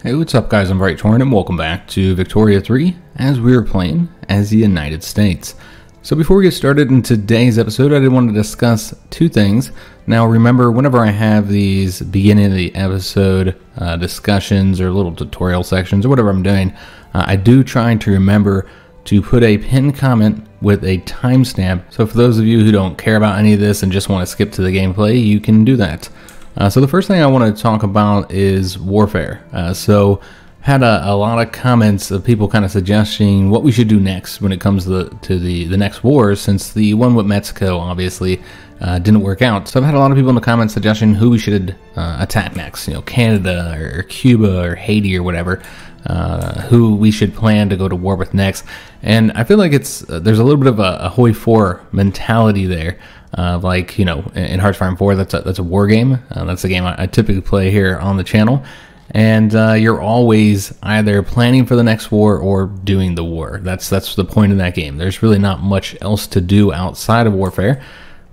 Hey, what's up guys, I'm Praetorian and welcome back to Victoria 3 as we are playing as the United States. So before we get started in today's episode, I did want to discuss two things. Now remember, whenever I have these beginning of the episode uh, discussions or little tutorial sections or whatever I'm doing, uh, I do try to remember to put a pinned comment with a timestamp. So for those of you who don't care about any of this and just want to skip to the gameplay, you can do that. Uh, so the first thing I want to talk about is warfare. Uh, so had a, a, lot of comments of people kind of suggesting what we should do next when it comes to the to the, the next wars, since the one with Mexico obviously uh, didn't work out. So I've had a lot of people in the comments suggesting who we should uh, attack next. You know, Canada or, Cuba or Haiti or whatever. Uh, who we should plan to go to war with next, and I feel like it's uh, there's a little bit of a, a hoi four mentality there. Uh, like you know, in Hearts of Iron 4, that's a, that's a war game. Uh, that's the game I, I, typically play here on the channel, and uh, you're always either planning for the next war or doing the war. That's that's the point of that game. There's really not much else to do outside of warfare.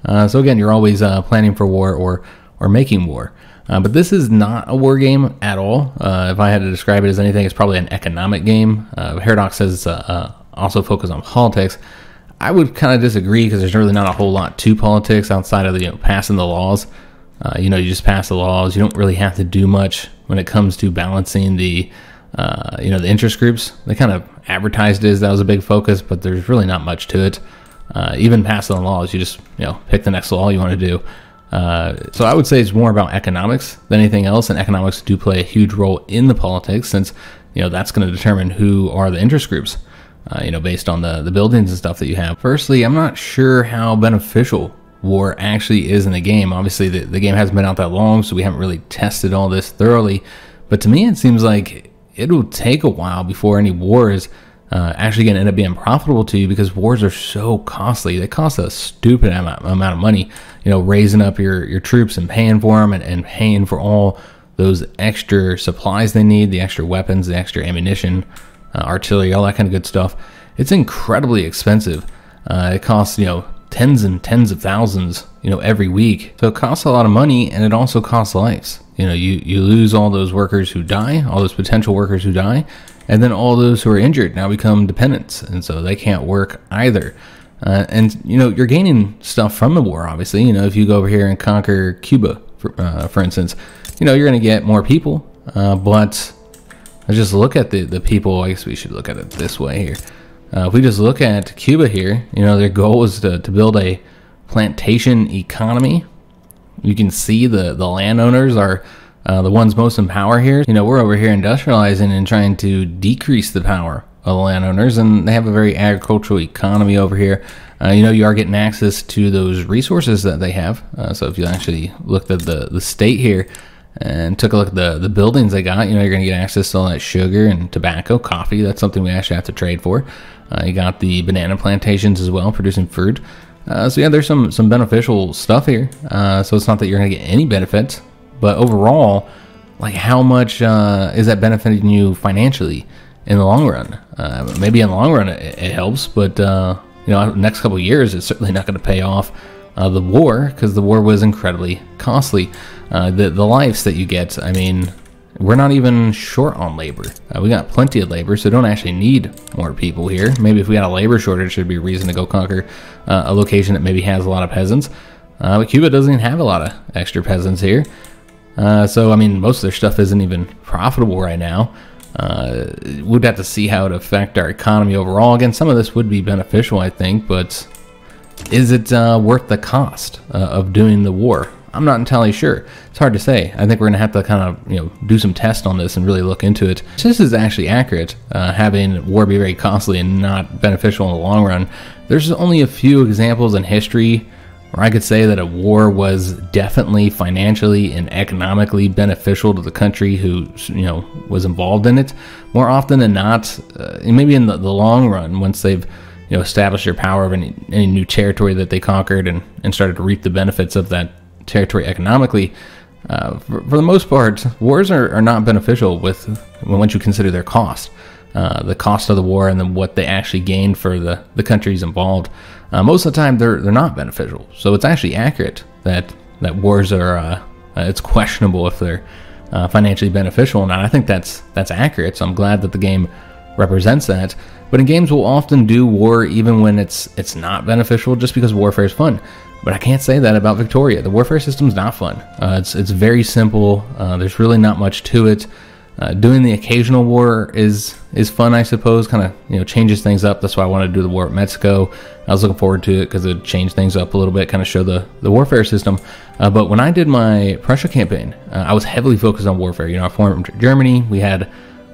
Uh, so again, you're always uh, planning for war or or making war. Uh, but this is not a war game at all. if I had to describe it as anything, it's probably an economic game. Paradox says it's also focus on politics. I would kind of disagree because there's really not a whole lot to politics outside of the, you know, passing the laws. Uh, you know, you just pass the laws. You don't really have to do much when it comes to balancing the, uh, you know, the interest groups. They kind of advertised it as that was a big focus, but there's really not much to it. Uh, even passing the laws, you just you know pick the next law you want to do. Uh, so I would say it's more about economics than anything else, and economics do play a huge role in the politics since you know that's going to determine who are the interest groups uh, you know, based on the, the buildings and stuff that you have. Firstly, I'm not sure how beneficial war actually is in the game. Obviously, the, the game hasn't been out that long, so we haven't really tested all this thoroughly. But to me, it seems like it'll take a while before any war is uh, actually going to end up being profitable to you because wars are so costly. They cost a stupid amount, amount of money, you know, raising up your, your troops and paying for them and, and paying for all those extra supplies they need, the extra weapons, the extra ammunition uh, artillery, all that kind of good stuff. It's incredibly expensive. Uh, it costs, you know, tens and tens of thousands, you know, every week. So it costs a lot of money and it also costs lives. You know, you, you lose all those workers who die, all those potential workers who die, and then all those who are injured now become dependents. And so they can't work either. Uh, and, you know, you're gaining stuff from the war, obviously. You know, if you go over here and conquer Cuba, for, uh, for instance, you know, you're going to get more people, uh, but Let's just look at the, the people. I guess we should look at it this way here. Uh, if we just look at Cuba here, you know, their goal is to, to build a plantation economy. You can see the, the landowners are uh, the ones most in power here. You know, we're over here industrializing and trying to decrease the power of the landowners, and they have a very agricultural economy over here. Uh, you know, you are getting access to those resources that they have. Uh, so if you actually looked at the, the state here, and took a look at the, the buildings they got. You know, you're going to get access to all that sugar and tobacco, coffee. That's something we actually have to trade for. Uh, you got the banana plantations as well, producing fruit. Uh, so yeah, there's some some beneficial stuff here. Uh, so it's not that you're going to get any benefits, but overall, like how much uh, is that benefiting you financially in the long run? Uh, maybe in the long run it, it helps, but uh, you know, next couple years it's certainly not going to pay off the war because the war was incredibly costly. Uh, the the lives that you get, I mean, we're not even short on labor. Uh, we got plenty of labor, so don't actually need more people here. Maybe if we had a labor shortage, there'd be a reason to go conquer uh, a location that maybe has a lot of peasants. Uh, but Cuba doesn't even have a lot of extra peasants here. Uh, so, I mean, most of their stuff isn't even profitable right now. Uh, we'd have to see how it affect our economy overall. Again, some of this would be beneficial, I think, but is it uh, worth the cost uh, of doing the war? I'm not entirely sure. It's hard to say. I think we're gonna have to kind of you know do some tests on this and really look into it. This is actually accurate. Uh, having war be very costly and not beneficial in the long run. There's only a few examples in history where I could say that a war was definitely financially and economically beneficial to the country who you know was involved in it. More often than not, uh, maybe in the, the long run, once they've you know established their power of any, any new territory that they conquered and, and started to reap the benefits of that territory economically, uh, for, for, the most part, wars are, are not beneficial with once you consider their cost. Uh, the cost of the war and then what they actually gained for the, the countries involved. Uh, most of the time, they're, they're not beneficial. So it's actually accurate that, that wars are, uh, uh, it's questionable if they're uh, financially beneficial, and I think that's that's accurate. So I'm glad that the game represents that. But in games, we'll often do war even when it's it's not beneficial, just because warfare is fun. But I can't say that about Victoria. The warfare system is not fun. Uh, it's it's very simple. Uh, there's really not much to it. Uh, doing the occasional war is is fun, I suppose. Kind of you know changes things up. That's why I wanted to do the war at Mexico. I was looking forward to it because it changed things up a little bit, kind of show the the warfare system. Uh, but when I did my Prussia campaign, uh, I was heavily focused on warfare. You know, I formed Germany. We had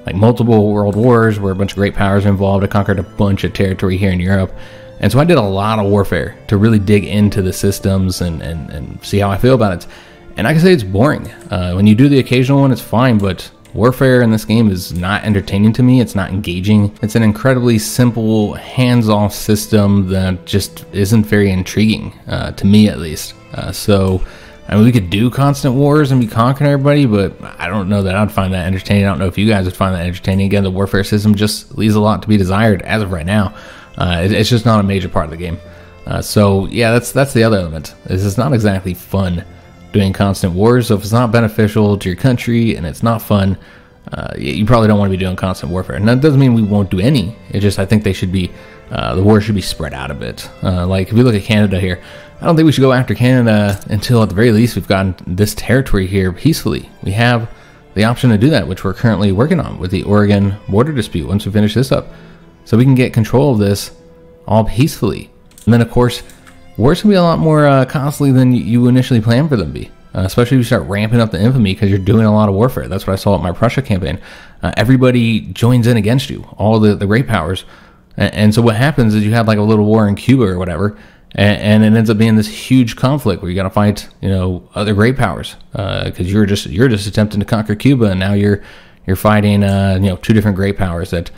like multiple world wars where a bunch of great powers involved. I conquered a bunch of territory here in Europe. And so I did a lot of warfare to really dig into the systems and, and, and see how I feel about it. And I can say it's boring. Uh, when you do the occasional one, it's fine, but warfare in this game is not entertaining to me. It's not engaging. It's an incredibly simple, hands off system that just isn't very intriguing, uh, to me at least. Uh, so I mean, we could do constant wars and be conquering everybody, but I don't know that I'd find that entertaining. I don't know if you guys would find that entertaining. Again, the warfare system just leaves a lot to be desired as of right now. Uh, it, it's just not a major part of the game. Uh, so yeah, that's that's the other element. This is not exactly fun doing constant wars. So if it's not beneficial to your country and it's not fun, uh, you probably don't want to be doing constant warfare. And that doesn't mean we won't do any. It just I think they should be uh, the war should be spread out a bit. Uh, like if we look at Canada here, I don't think we should go after Canada until at the very least we've gotten this territory here peacefully. We have the option to do that, which we're currently working on with the Oregon border dispute once we finish this up. So we can get control of this all peacefully. And then, of course, wars can be a lot more uh, costly than you initially planned for them to be. Uh, especially if you start ramping up the infamy because you're doing a lot of warfare. That's what I saw at my Prussia campaign. Uh, everybody joins in against you, all the, the great powers. And, and, so what happens is you have like a little war in Cuba or whatever, and, and it ends up being this huge conflict where you got to fight, you know, other great powers because uh, you're just you're just attempting to conquer Cuba, and now you're you're fighting, uh, you know, two different great powers that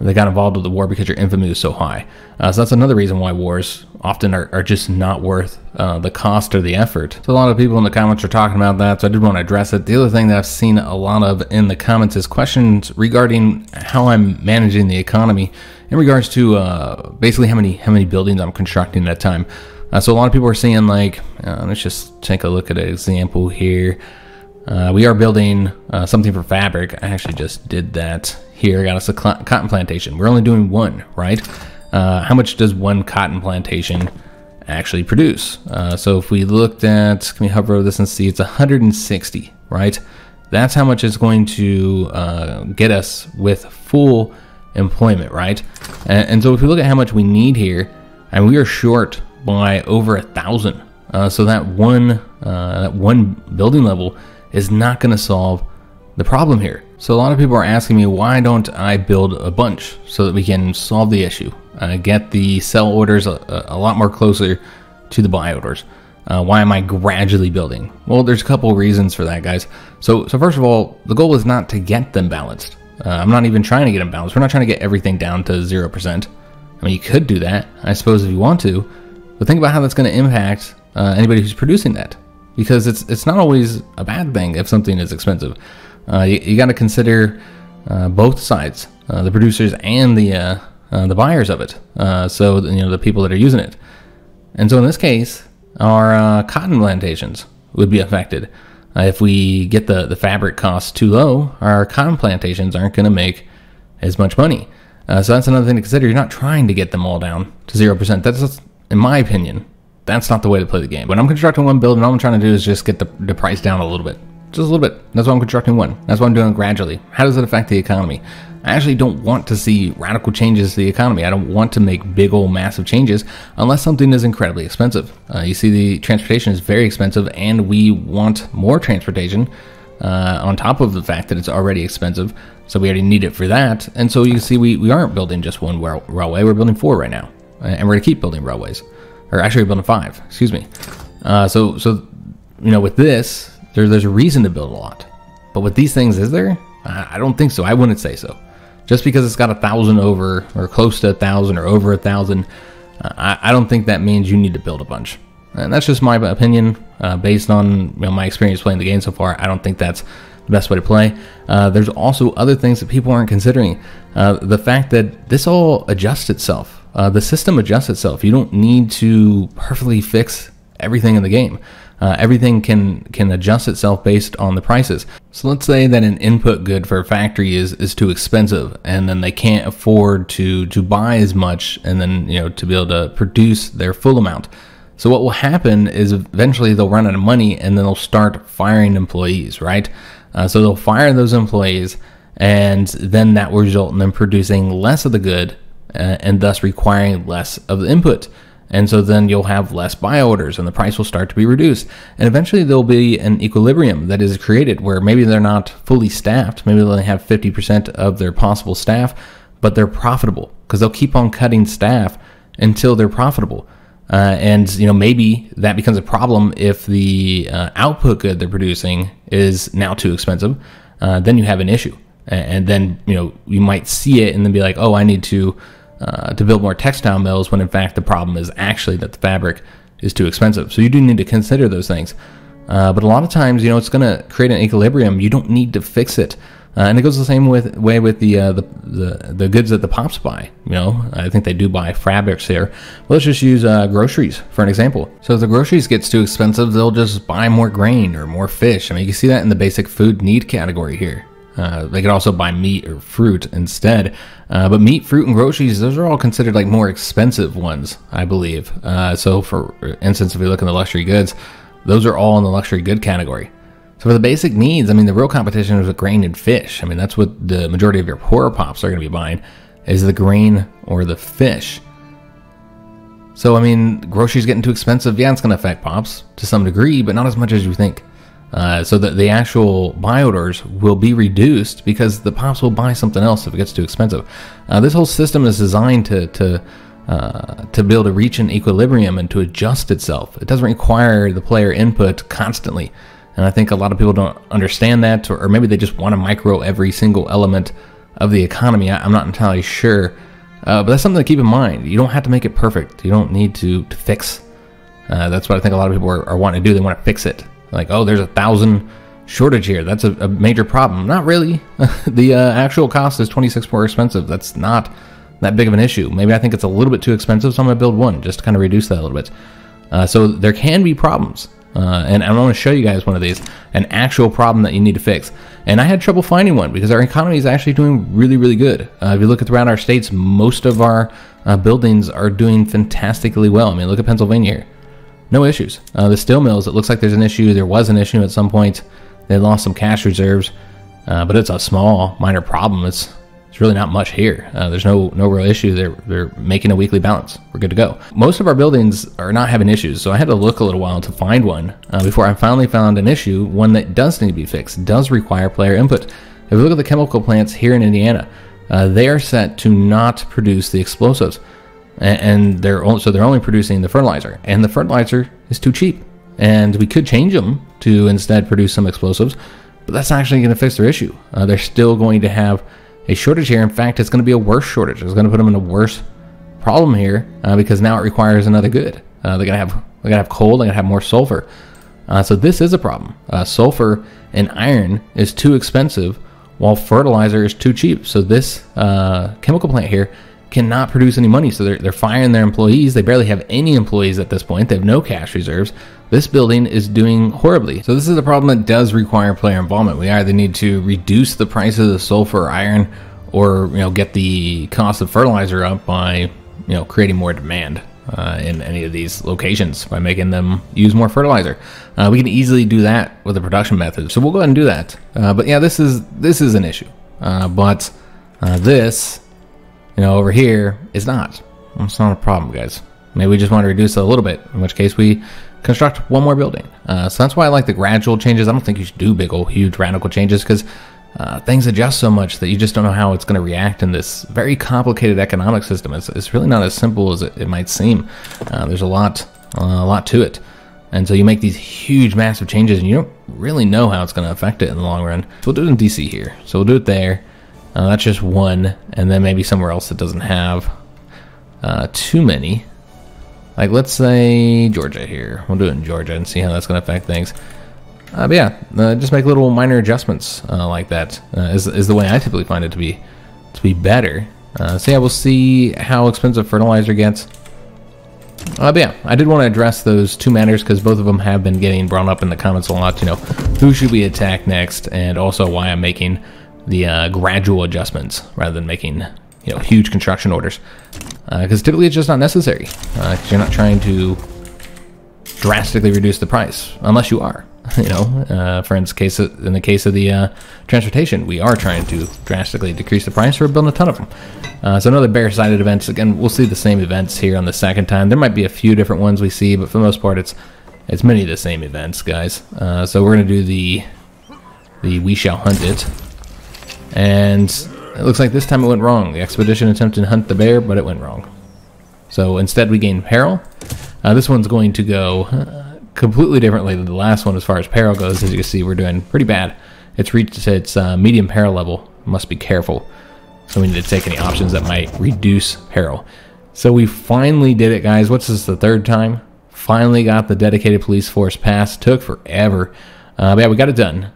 they got involved with the war because your infamy is so high. Uh, so that's another reason why wars often are, are just not worth uh, the cost or the effort. So a lot of people in the comments are talking about that, so I did want to address it. The other thing that I've seen a lot of in the comments is questions regarding how I'm managing the economy in regards to uh, basically how many how many buildings I'm constructing at a time. Uh, so a lot of people are saying like, uh, let's just take a look at an example here. Uh, we are building uh, something for fabric. I actually just did that here. Got us a cotton plantation. We're only doing one, right? Uh, how much does one cotton plantation actually produce? Uh, so if we looked at, can we hover over this and see it's 160, right? That's how much it's going to uh, get us with full employment, right? And, and, so if we look at how much we need here, and we are short by over a thousand. Uh, so that one uh, that one building level is not going to solve the problem here. So a lot of people are asking me why don't I build a bunch so that we can solve the issue, uh, get the sell orders a, a, lot more closer to the buy orders. Uh, why am I gradually building? Well, there's a couple reasons for that, guys. So, so first of all, the goal is not to get them balanced. Uh, I'm not even trying to get them balanced. We're not trying to get everything down to zero percent. I mean, you could do that, I suppose, if you want to, but think about how that's going to impact uh, anybody who's producing that because it's it's not always a bad thing if something is expensive. Uh, you, you got to consider uh, both sides, uh, the producers and the uh, uh, the buyers of it. Uh, so you know the people that are using it. And so in this case, our cotton plantations would be affected. if we get the, the fabric costs too low, our cotton plantations aren't going to make as much money. so that's another thing to consider. You're not trying to get them all down to zero percent. That's, in my opinion, that's not the way to play the game. When I'm constructing one building, all I'm trying to do is just get the, the price down a little bit. Just a little bit. That's why I'm constructing one. That's why I'm doing gradually. How does it affect the economy? I actually don't want to see radical changes to the economy. I don't want to make big old massive changes unless something is incredibly expensive. Uh, you see, the transportation is very expensive, and we want more transportation uh, on top of the fact that it's already expensive. So we already need it for that. And so you see, we, we aren't building just one railway, we're building four right now. And we're going to keep building railways or actually we're building five. Excuse me. Uh, so so you know with this, there, there's a reason to build a lot, but with these things, is there? I don't think so. I wouldn't say so. Just because it's got a thousand over or close to a thousand or over a thousand, I, I, don't think that means you need to build a bunch. And that's just my opinion uh, based on you know, my experience playing the game so far. I don't think that's the best way to play. Uh, there's also other things that people aren't considering. Uh, the fact that this all adjusts itself uh, the system adjusts itself. You don't need to perfectly fix everything in the game. Uh, everything can can adjust itself based on the prices. So let's say that an input good for a factory is is too expensive, and then they can't afford to to buy as much, and then you know to be able to produce their full amount. So what will happen is eventually they'll run out of money, and then they'll start firing employees, right? Uh, so they'll fire those employees, and then that will result in them producing less of the good, uh, and thus requiring less of the input. And so then you'll have less buy orders and the price will start to be reduced. And eventually there'll be an equilibrium that is created where maybe they're not fully staffed. Maybe they only have 50% of their possible staff, but they're profitable because they'll keep on cutting staff until they're profitable. Uh, and you know maybe that becomes a problem if the uh, output good they're producing is now too expensive. Uh, then you have an issue, and then you know you might see it and then be like, oh, I need to uh, to build more textile mills when in fact the problem is actually that the fabric is too expensive. So you do need to consider those things. Uh, but a lot of times, you know, it's going to create an equilibrium. You don't need to fix it. Uh, and it goes the same with, way with the, uh, the, the the goods that the pops buy. You know, I think they do buy fabrics here. But let's just use uh, groceries for an example. So if the groceries gets too expensive, they'll just buy more grain or more fish. I mean, you can see that in the basic food need category here. Uh, they could also buy meat or fruit instead. Uh, but meat, fruit, and groceries, those are all considered like more expensive ones, I believe. Uh, so, for instance, if we look in the luxury goods, those are all in the luxury good category. So, for the basic needs, I mean, the real competition is with grain and fish. I mean, that's what the majority of your poorer pops are going to be buying is the grain or the fish. So, I mean, groceries getting too expensive, yeah, it's going to affect pops to some degree, but not as much as you think. Uh, so that the actual buy orders will be reduced because the pops will buy something else if it gets too expensive. Uh, this whole system is designed to to uh, to be able to reach an equilibrium and to adjust itself. It doesn't require the player input constantly, and I think a lot of people don't understand that, or, or maybe they just want to micro every single element of the economy. I, am not entirely sure, uh, but that's something to keep in mind. You don't have to make it perfect. You don't need to to fix. Uh, that's what I think a lot of people are, are wanting to do. They want to fix it. Like, oh, there's a thousand shortage here. That's a, a major problem. Not really. the uh, actual cost is 26 more expensive. That's not that big of an issue. Maybe I think it's a little bit too expensive, so I'm going to build one just to kind of reduce that a little bit. Uh, so there can be problems. Uh, and I'm going to show you guys one of these, an actual problem that you need to fix. And I had trouble finding one because our economy is actually doing really, really good. Uh, if you look around our states, most of our uh, buildings are doing fantastically well. I mean, look at Pennsylvania here no issues. Uh, the steel mills, it looks like there's an issue. There was an issue at some point. They lost some cash reserves, uh, but it's a small, minor problem. It's it's really not much here. Uh, there's no no real issue. They're they're making a weekly balance. We're good to go. Most of our buildings are not having issues, so I had to look a little while to find one uh, before I finally found an issue. One that does need to be fixed, does require player input. If we look at the chemical plants here in Indiana, uh, they are set to not produce the explosives and they're only, so they're only producing the fertilizer, and the fertilizer is too cheap. And we could change them to instead produce some explosives, but that's actually going to fix their issue. Uh, they're still going to have a shortage here. In fact, it's going to be a worse shortage. It's going to put them in a worse problem here uh, because now it requires another good. Uh, they're going to have they're going to have coal. They're going to have more sulfur. Uh, so this is a problem. Uh, sulfur and iron is too expensive, while fertilizer is too cheap. So this uh, chemical plant here cannot produce any money. So they're, they're firing their employees. They barely have any employees at this point. They have no cash reserves. This building is doing horribly. So this is a problem that does require player involvement. We either need to reduce the price of the sulfur or iron or you know get the cost of fertilizer up by you know creating more demand uh, in any of these locations by making them use more fertilizer. Uh, we can easily do that with the production method. So we'll go ahead and do that. Uh, but yeah, this is this is an issue. Uh, but uh, this you know, over here, it's not. It's not a problem, guys. Maybe we just want to reduce it a little bit, in which case we construct one more building. Uh, so that's why I like the gradual changes. I don't think you should do big old huge radical changes because uh, things adjust so much that you just don't know how it's going to react in this very complicated economic system. It's, it's really not as simple as it, it might seem. Uh, there's a lot, uh, a lot to it. And so you make these huge, massive changes, and you don't really know how it's going to affect it in the long run. So we'll do it in DC here. So we'll do it there. Uh, that's just one, and then maybe somewhere else that doesn't have uh, too many. Like, let's say Georgia here. We'll do it in Georgia and see how that's going to affect things. Uh, but yeah, uh, just make little minor adjustments uh, like that uh, is, is the way I typically find it to be to be better. so yeah, we'll see how expensive fertilizer gets. Uh, but yeah, I did want to address those two matters because both of them have been getting brought up in the comments a lot. You know, who should we attack next, and also why I'm making the uh, gradual adjustments rather than making you know huge construction orders because uh, typically it's just not necessary. Uh, you're not trying to drastically reduce the price unless you are. You know, uh, for instance, case of, in the case of the uh, transportation, we are trying to drastically decrease the price. We're building a ton of them. Uh, so another bear-sighted events. Again, we'll see the same events here on the second time. There might be a few different ones we see, but for the most part, it's it's many of the same events, guys. So we're gonna do the the we shall hunt it, and it looks like this time it went wrong. The expedition attempted to hunt the bear, but it went wrong. So instead, we gain peril. Uh, this one's going to go uh, completely differently than the last one as far as peril goes. As you can see, we're doing pretty bad. It's reached its uh, medium peril level. Must be careful. So we need to take any options that might reduce peril. So we finally did it, guys. What's this, the third time? Finally got the dedicated police force passed. Took forever. Uh, but yeah, we got it done.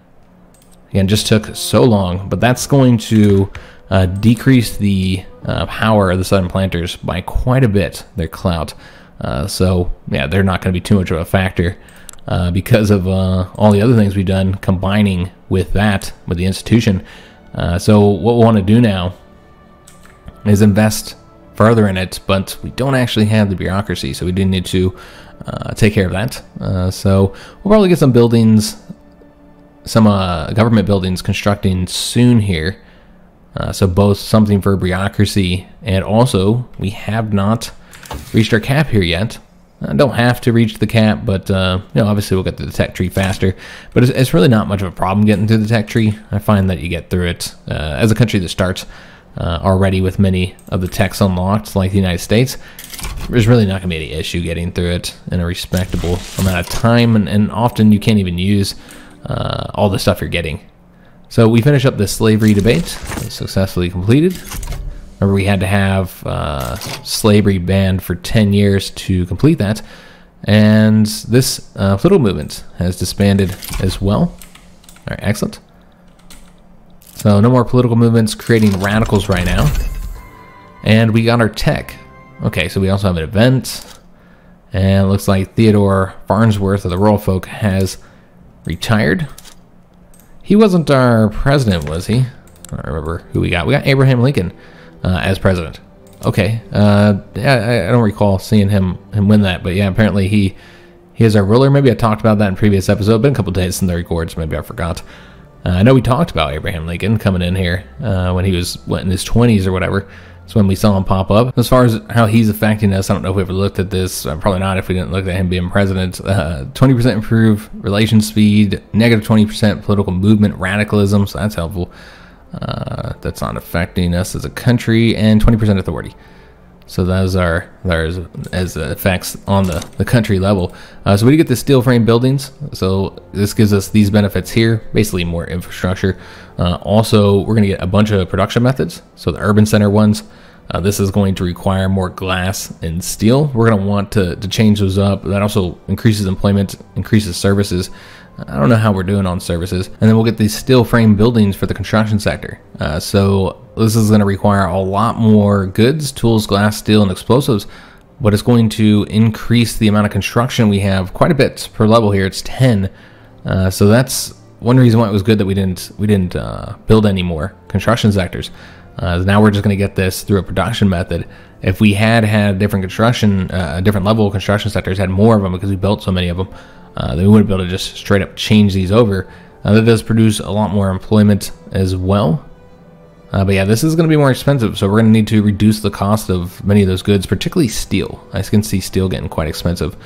Again, just took so long. But that's going to uh, decrease the uh, power of the Southern Planters by quite a bit, their clout. Uh, so yeah, they're not going to be too much of a factor uh, because of uh, all the other things we've done combining with that with the institution. Uh, so what we want to do now is invest further in it, but we don't actually have the bureaucracy, so we do need to uh, take care of that. Uh, so we'll probably get some buildings, some government buildings constructing soon here. so both something for bureaucracy and also we have not reached our cap here yet. I don't have to reach the cap, but uh, you know, obviously we'll get to the tech tree faster. But it's, it's, really not much of a problem getting through the tech tree. I find that you get through it uh, as a country that starts uh, already with many of the techs unlocked, like the United States. There's really not going to be any issue getting through it in a respectable amount of time, and, and often you can't even use uh, all the stuff you're getting. So we finish up the slavery debate, successfully completed. Remember, we had to have uh, slavery banned for 10 years to complete that. And this uh, political movement has disbanded as well. All right, excellent. So no more political movements creating radicals right now. And we got our tech. Okay, so we also have an event. And looks like Theodore Farnsworth of the Rural Folk has retired. He wasn't our president, was he? I don't remember who we got. We got Abraham Lincoln uh, as president. Okay. Uh, I, I, don't recall seeing him him win that, but yeah, apparently he he is our ruler. Maybe I talked about that in previous episode. Been a couple days since the records. Maybe I forgot. Uh, I know we talked about Abraham Lincoln coming in here uh, when he was what, in his 20s or whatever. That's when we saw him pop up. As far as how he's affecting us, I don't know if we ever looked at this. Uh, probably not if we didn't look at him being president. 20% uh, improve relation speed, negative 20% political movement radicalism, so that's helpful. Uh, that's not affecting us as a country, and 20% authority. So those are there's as effects on the, the country level. Uh, so we get the steel frame buildings. So this gives us these benefits here, basically more infrastructure. Uh, also, we're going to get a bunch of production methods. So the urban center ones, uh, this is going to require more glass and steel. We're going to want to, to change those up. That also increases employment, increases services. I don't know how we're doing on services. And then we'll get these steel frame buildings for the construction sector. Uh, so this is going to require a lot more goods, tools, glass, steel, and explosives. But it's going to increase the amount of construction we have quite a bit per level here. It's 10. Uh, so that's one reason why it was good that we didn't we didn't uh, build any more construction sectors. Uh, now we're just going to get this through a production method. If we had had different construction, uh, different level construction sectors, had more of them because we built so many of them, uh, then we wouldn't be able to just straight up change these over. Uh, that does produce a lot more employment as well. Uh, but yeah, this is going to be more expensive, so we're going to need to reduce the cost of many of those goods, particularly steel. I can see steel getting quite expensive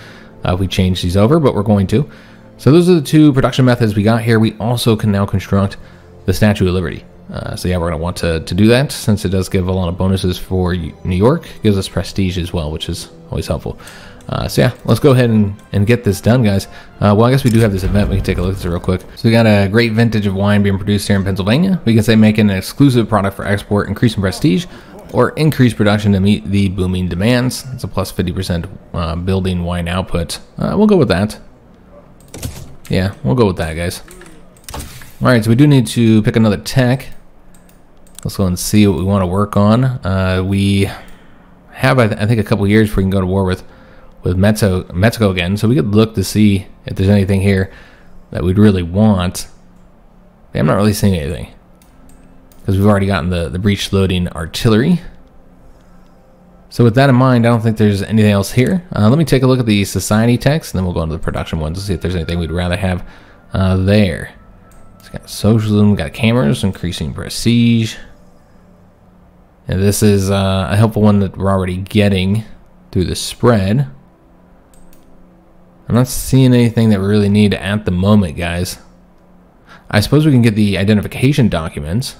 uh, if we change these over, but we're going to. So those are the two production methods we got here. We also can now construct the Statue of Liberty. Uh, so yeah, we're going to want to, to do that since it does give a lot of bonuses for New York. It gives us prestige as well, which is always helpful. Uh, so yeah, let's go ahead and, and get this done, guys. Uh, well, I guess we do have this event. We can take a look at it real quick. So we got a great vintage of wine being produced here in Pennsylvania. We can say making an exclusive product for export, increasing prestige, or increase production to meet the booming demands. It's a plus 50% uh, building wine output. Uh, we'll go with that. Yeah, we'll go with that, guys. All right, so we do need to pick another tech. Let's go and see what we want to work on. Uh, we have, I, th I think, a couple years before we can go to war with with Mexico, Mexico again, so we could look to see if there's anything here that we'd really want. I'm not really seeing anything because we've already gotten the, the breech loading artillery. So with that in mind, I don't think there's anything else here. Uh, let me take a look at the society text, and then we'll go into the production ones to see if there's anything we'd rather have uh, there. It's got socialism, got cameras, increasing prestige. And this is uh, a helpful one that we're already getting through the spread. I'm not seeing anything that we really need at the moment, guys. I suppose we can get the identification documents.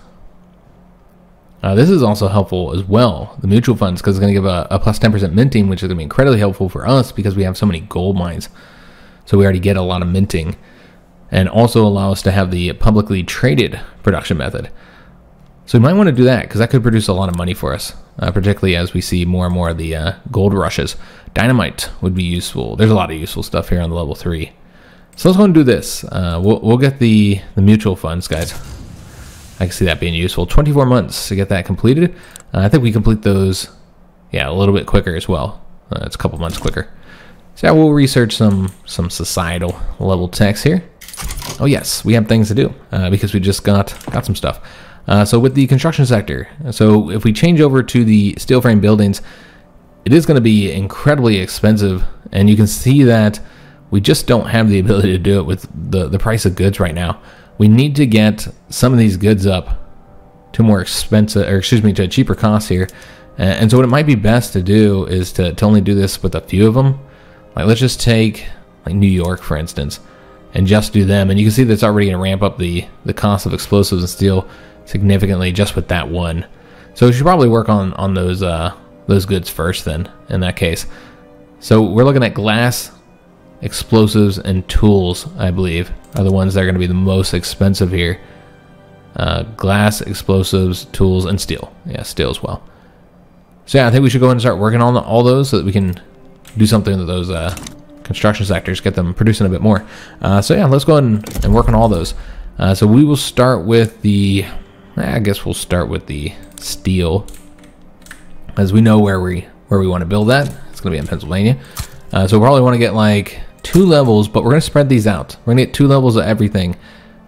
Uh, this is also helpful as well, the mutual funds, because it's going to give a, a plus 10% minting, which is going to be incredibly helpful for us because we have so many gold mines. So we already get a lot of minting. And also allow us to have the publicly traded production method. So we might want to do that because that could produce a lot of money for us, uh, particularly as we see more and more of the uh, gold rushes. Dynamite would be useful. There's a lot of useful stuff here on the level 3. So let's go and do this. Uh, we'll, we'll get the, the mutual funds, guys. I can see that being useful. 24 months to get that completed. Uh, I think we complete those, yeah, a little bit quicker as well. Uh, it's a couple months quicker. So yeah, we'll research some some societal level text here. Oh yes, we have things to do uh, because we just got got some stuff. Uh, so with the construction sector, so if we change over to the steel frame buildings, it is going to be incredibly expensive, and you can see that we just don't have the ability to do it with the the price of goods right now we need to get some of these goods up to more expensive, or excuse me, to a cheaper cost here. And so what it might be best to do is to, to only do this with a few of them. Like let's just take like New York, for instance, and just do them. And you can see that's already going to ramp up the, the cost of explosives and steel significantly just with that one. So we should probably work on, on those, uh, those goods first then, in that case. So we're looking at glass, explosives, and tools, I believe, are the ones that are going to be the most expensive here. Uh, glass, explosives, tools, and steel. Yeah, steel as well. So yeah, I think we should go ahead and start working on all those so that we can do something with those uh, construction sectors, get them producing a bit more. Uh, so yeah, let's go and, work on all those. Uh, so we will start with the, I guess we'll start with the steel, as we know where we where we want to build that. It's going to be in Pennsylvania. Uh, so we probably want to get like two levels, but we're going to spread these out. We're going to get two levels of everything,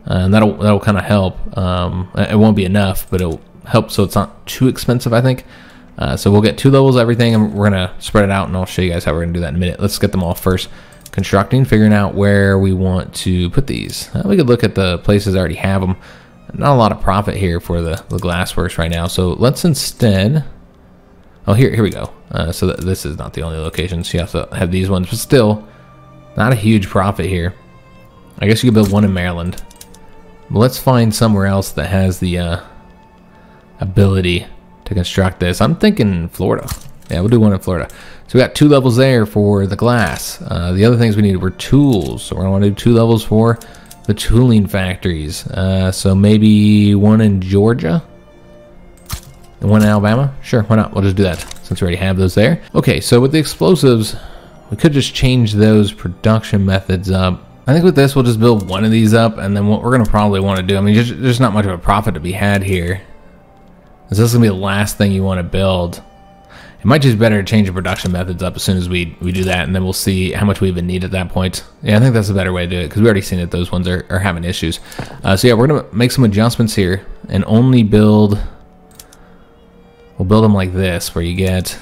uh, and that'll that'll kind of help. Um, it won't be enough, but it'll help so it's not too expensive, I think. Uh, so we'll get two levels of everything, and we're going to spread it out, and I'll show you guys how we're going to do that in a minute. Let's get them all first. Constructing, figuring out where we want to put these. Uh, we could look at the places that already have them. Not a lot of profit here for the, the glassworks right now, so let's instead... Oh, here, here we go. Uh, so th this is not the only location, so you have to have these ones, but still, not a huge profit here. I guess you could build one in Maryland. But let's find somewhere else that has the uh, ability to construct this. I'm thinking Florida. Yeah, we'll do one in Florida. So we got two levels there for the glass. Uh, the other things we needed were tools. So we're want to do two levels for the tooling factories. Uh, so maybe one in Georgia one in Alabama. Sure, why not? We'll just do that since we already have those there. Okay, so with the explosives, we could just change those production methods up. I think with this, we'll just build one of these up, and then what we're going to probably want to do, I mean, there's, not much of a profit to be had here. This is going to be the last thing you want to build. It might just be better to change the production methods up as soon as we, we do that, and then we'll see how much we even need at that point. Yeah, I think that's a better way to do it, because we already seen that those ones are, are having issues. Uh, so yeah, we're going to make some adjustments here, and only build... We'll build them like this, where you get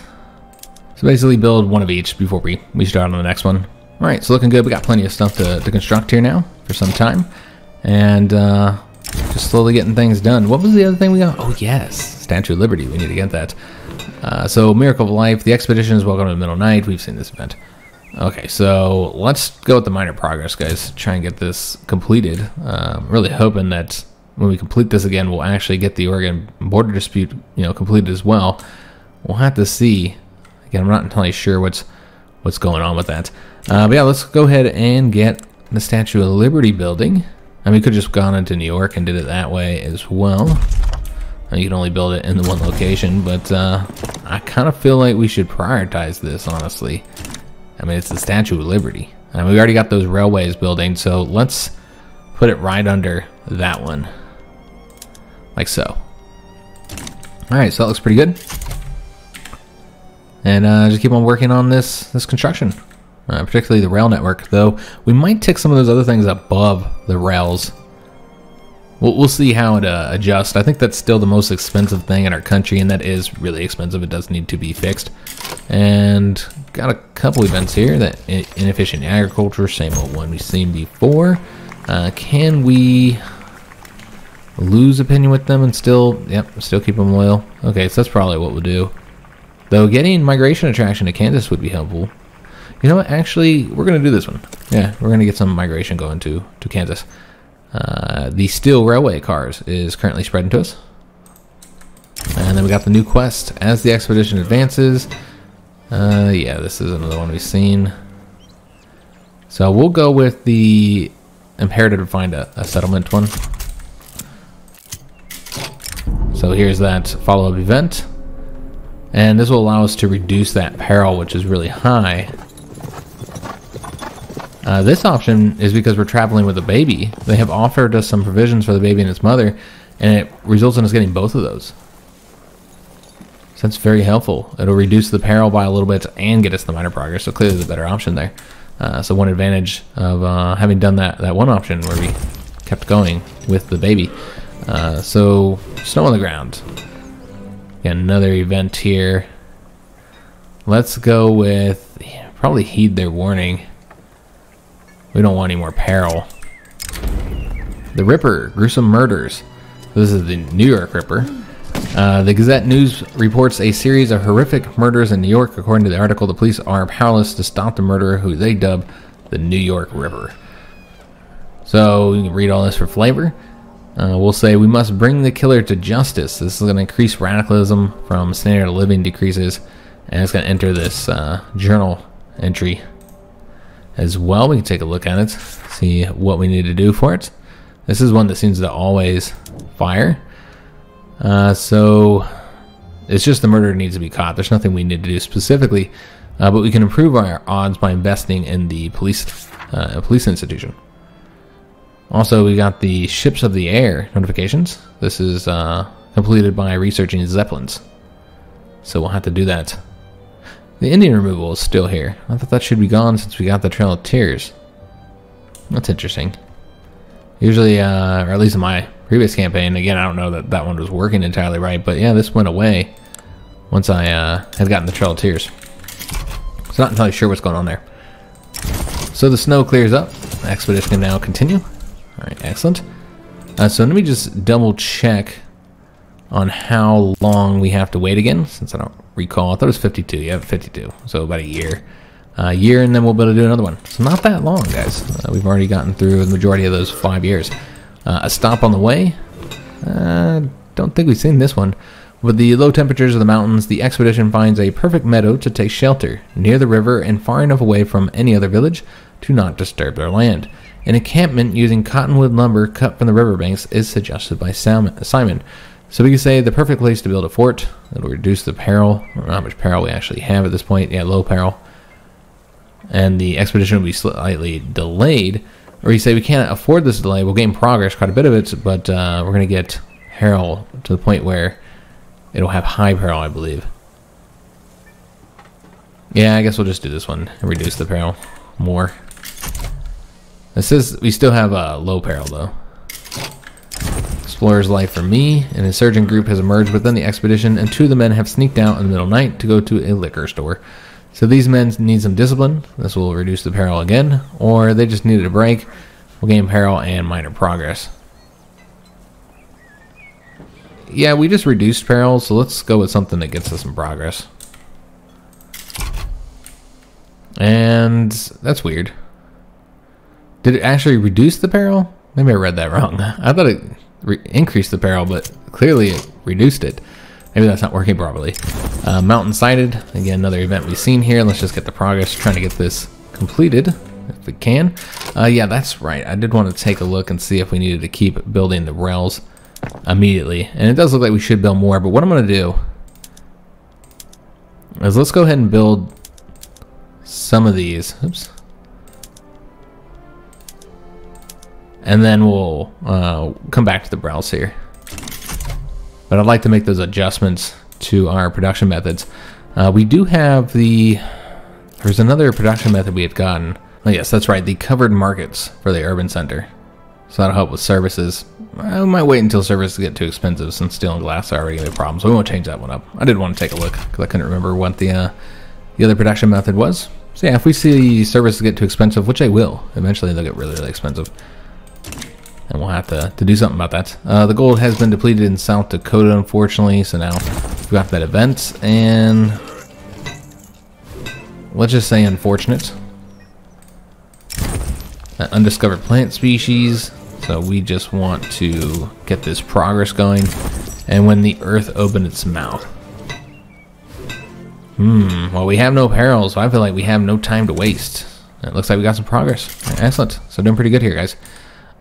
so basically build one of each before we, we start on the next one. Alright, so looking good. We got plenty of stuff to, to construct here now for some time. And uh, just slowly getting things done. What was the other thing we got? Oh, yes. Statue of Liberty. We need to get that. Uh, so, Miracle of Life. The expedition is welcome to the middle night. We've seen this event. Okay, so let's go with the minor progress, guys. Try and get this completed. Um, really hoping that when we complete this again, we'll actually get the Oregon border dispute, you know, completed as well. We'll have to see Again, I'm not entirely sure what's what's going on with that. Uh, but yeah, let's go ahead and get the Statue of Liberty building. I mean, we could just gone into New York and did it that way as well. You can only build it in the one location, but uh, I kind of feel like we should prioritize this, honestly. I mean, it's the Statue of Liberty. And we already got those railways building, so let's put it right under that one. Like so. Alright, so that looks pretty good and uh, just keep on working on this this construction. uh, particularly the rail network, though we might tick some of those other things above the rails. We'll, we'll see how it uh, adjusts. I think that's still the most expensive thing in our country, and that is really expensive. It does need to be fixed. And got a couple events here that inefficient agriculture, same old one we've seen before. Uh, can we lose opinion with them and still, yep, still keep them loyal? Okay, so that's probably what we'll do. Though getting migration attraction to Kansas would be helpful. You know what? Actually, we're going to do this one. Yeah, we're going to get some migration going to, to Kansas. Uh, the steel railway cars is currently spreading to us. And then we got the new quest. As the expedition advances, uh, yeah, this is another one we've seen. So we'll go with the imperative to find a, a settlement one. So here's that follow-up event. And this will allow us to reduce that peril, which is really high. Uh, this option is because we're traveling with a baby. They have offered us some provisions for the baby and its mother, and it results in us getting both of those. So that's very helpful. It'll reduce the peril by a little bit and get us the minor progress, so clearly the better option there. Uh, so one advantage of uh, having done that, that one option where we kept going with the baby. Uh, so snow on the ground. Got another event here. Let's go with yeah, probably heed their warning. We don't want any more peril. The Ripper, gruesome murders. This is the New York Ripper. Uh, the Gazette News reports a series of horrific murders in New York. According to the article, the police are powerless to stop the murderer, who they dub the New York Ripper. So you can read all this for flavor. Uh, we'll say we must bring the killer to justice. This is going to increase radicalism from standard living decreases, and it's going to enter this uh, journal entry as well. We can take a look at it, see what we need to do for it. This is one that seems to always fire. Uh, so it's just the murderer needs to be caught. There's nothing we need to do specifically, uh, but we can improve our odds by investing in the police uh, police institution. Also, we got the ships of the air notifications. This is uh, completed by researching zeppelins. So we'll have to do that. The Indian removal is still here. I thought that should be gone since we got the Trail of Tears. That's interesting. Usually, uh, or at least in my previous campaign, again, I don't know that that one was working entirely right, but yeah, this went away once I uh, had gotten the Trail of Tears. So not entirely sure what's going on there. So the snow clears up. The expedition can now continue. All right, excellent. Uh, so let me just double check on how long we have to wait again, since I don't recall. I thought it was 52. Yeah, 52. So about a year. A uh, year, and then we'll be able to do another one. So not that long, guys. Uh, we've already gotten through the majority of those five years. Uh, a stop on the way. Uh, don't think we've seen this one. With the low temperatures of the mountains, the expedition finds a perfect meadow to take shelter, near the river and far enough away from any other village to not disturb their land. An encampment using cottonwood lumber cut from the riverbanks is suggested by Simon. So we can say the perfect place to build a fort. It'll reduce the peril, or how much peril we actually have at this point. Yeah, low peril. And the expedition will be slightly delayed. Or you say we can't afford this delay. We'll gain progress, quite a bit of it, but uh, we're going to get peril to the point where it'll have high peril, I believe. Yeah, I guess we'll just do this one and reduce the peril more. It says we still have a low peril though. Explorer's life for me. An insurgent group has emerged within the expedition, and two of the men have sneaked out in the middle of the night to go to a liquor store. So these men need some discipline. This will reduce the peril again, or they just needed a break. We'll gain peril and minor progress. Yeah, we just reduced peril, so let's go with something that gets us some progress. And that's weird. Did it actually reduce the peril? Maybe I read that wrong. I thought it increased the peril, but clearly it reduced it. Maybe that's not working properly. Uh, mountain sighted. Again, another event we've seen here. Let's just get the progress. Trying to get this completed if we can. Uh, yeah, that's right. I did want to take a look and see if we needed to keep building the rails immediately. And it does look like we should build more, but what I'm going to do is let's go ahead and build some of these. Oops. And then we'll uh, come back to the browse here. But I'd like to make those adjustments to our production methods. Uh, we do have the There's another production method we had gotten. Oh yes, that's right, the covered markets for the urban center. So that'll help with services. I might wait until services get too expensive since steel and glass are already a problem, so we won't change that one up. I did want to take a look because I couldn't remember what the uh, the other production method was. So yeah, if we see services get too expensive, which they will, eventually they'll get really, really expensive. And we'll have to, to do something about that. Uh, the gold has been depleted in South Dakota, unfortunately, so now we've got that event, and let's just say unfortunate. Undiscovered plant species, so we just want to get this progress going. And when the earth opened its mouth, Hmm, well, we have no perils, so I feel like we have no time to waste. It looks like we got some progress. Excellent. So doing pretty good here, guys.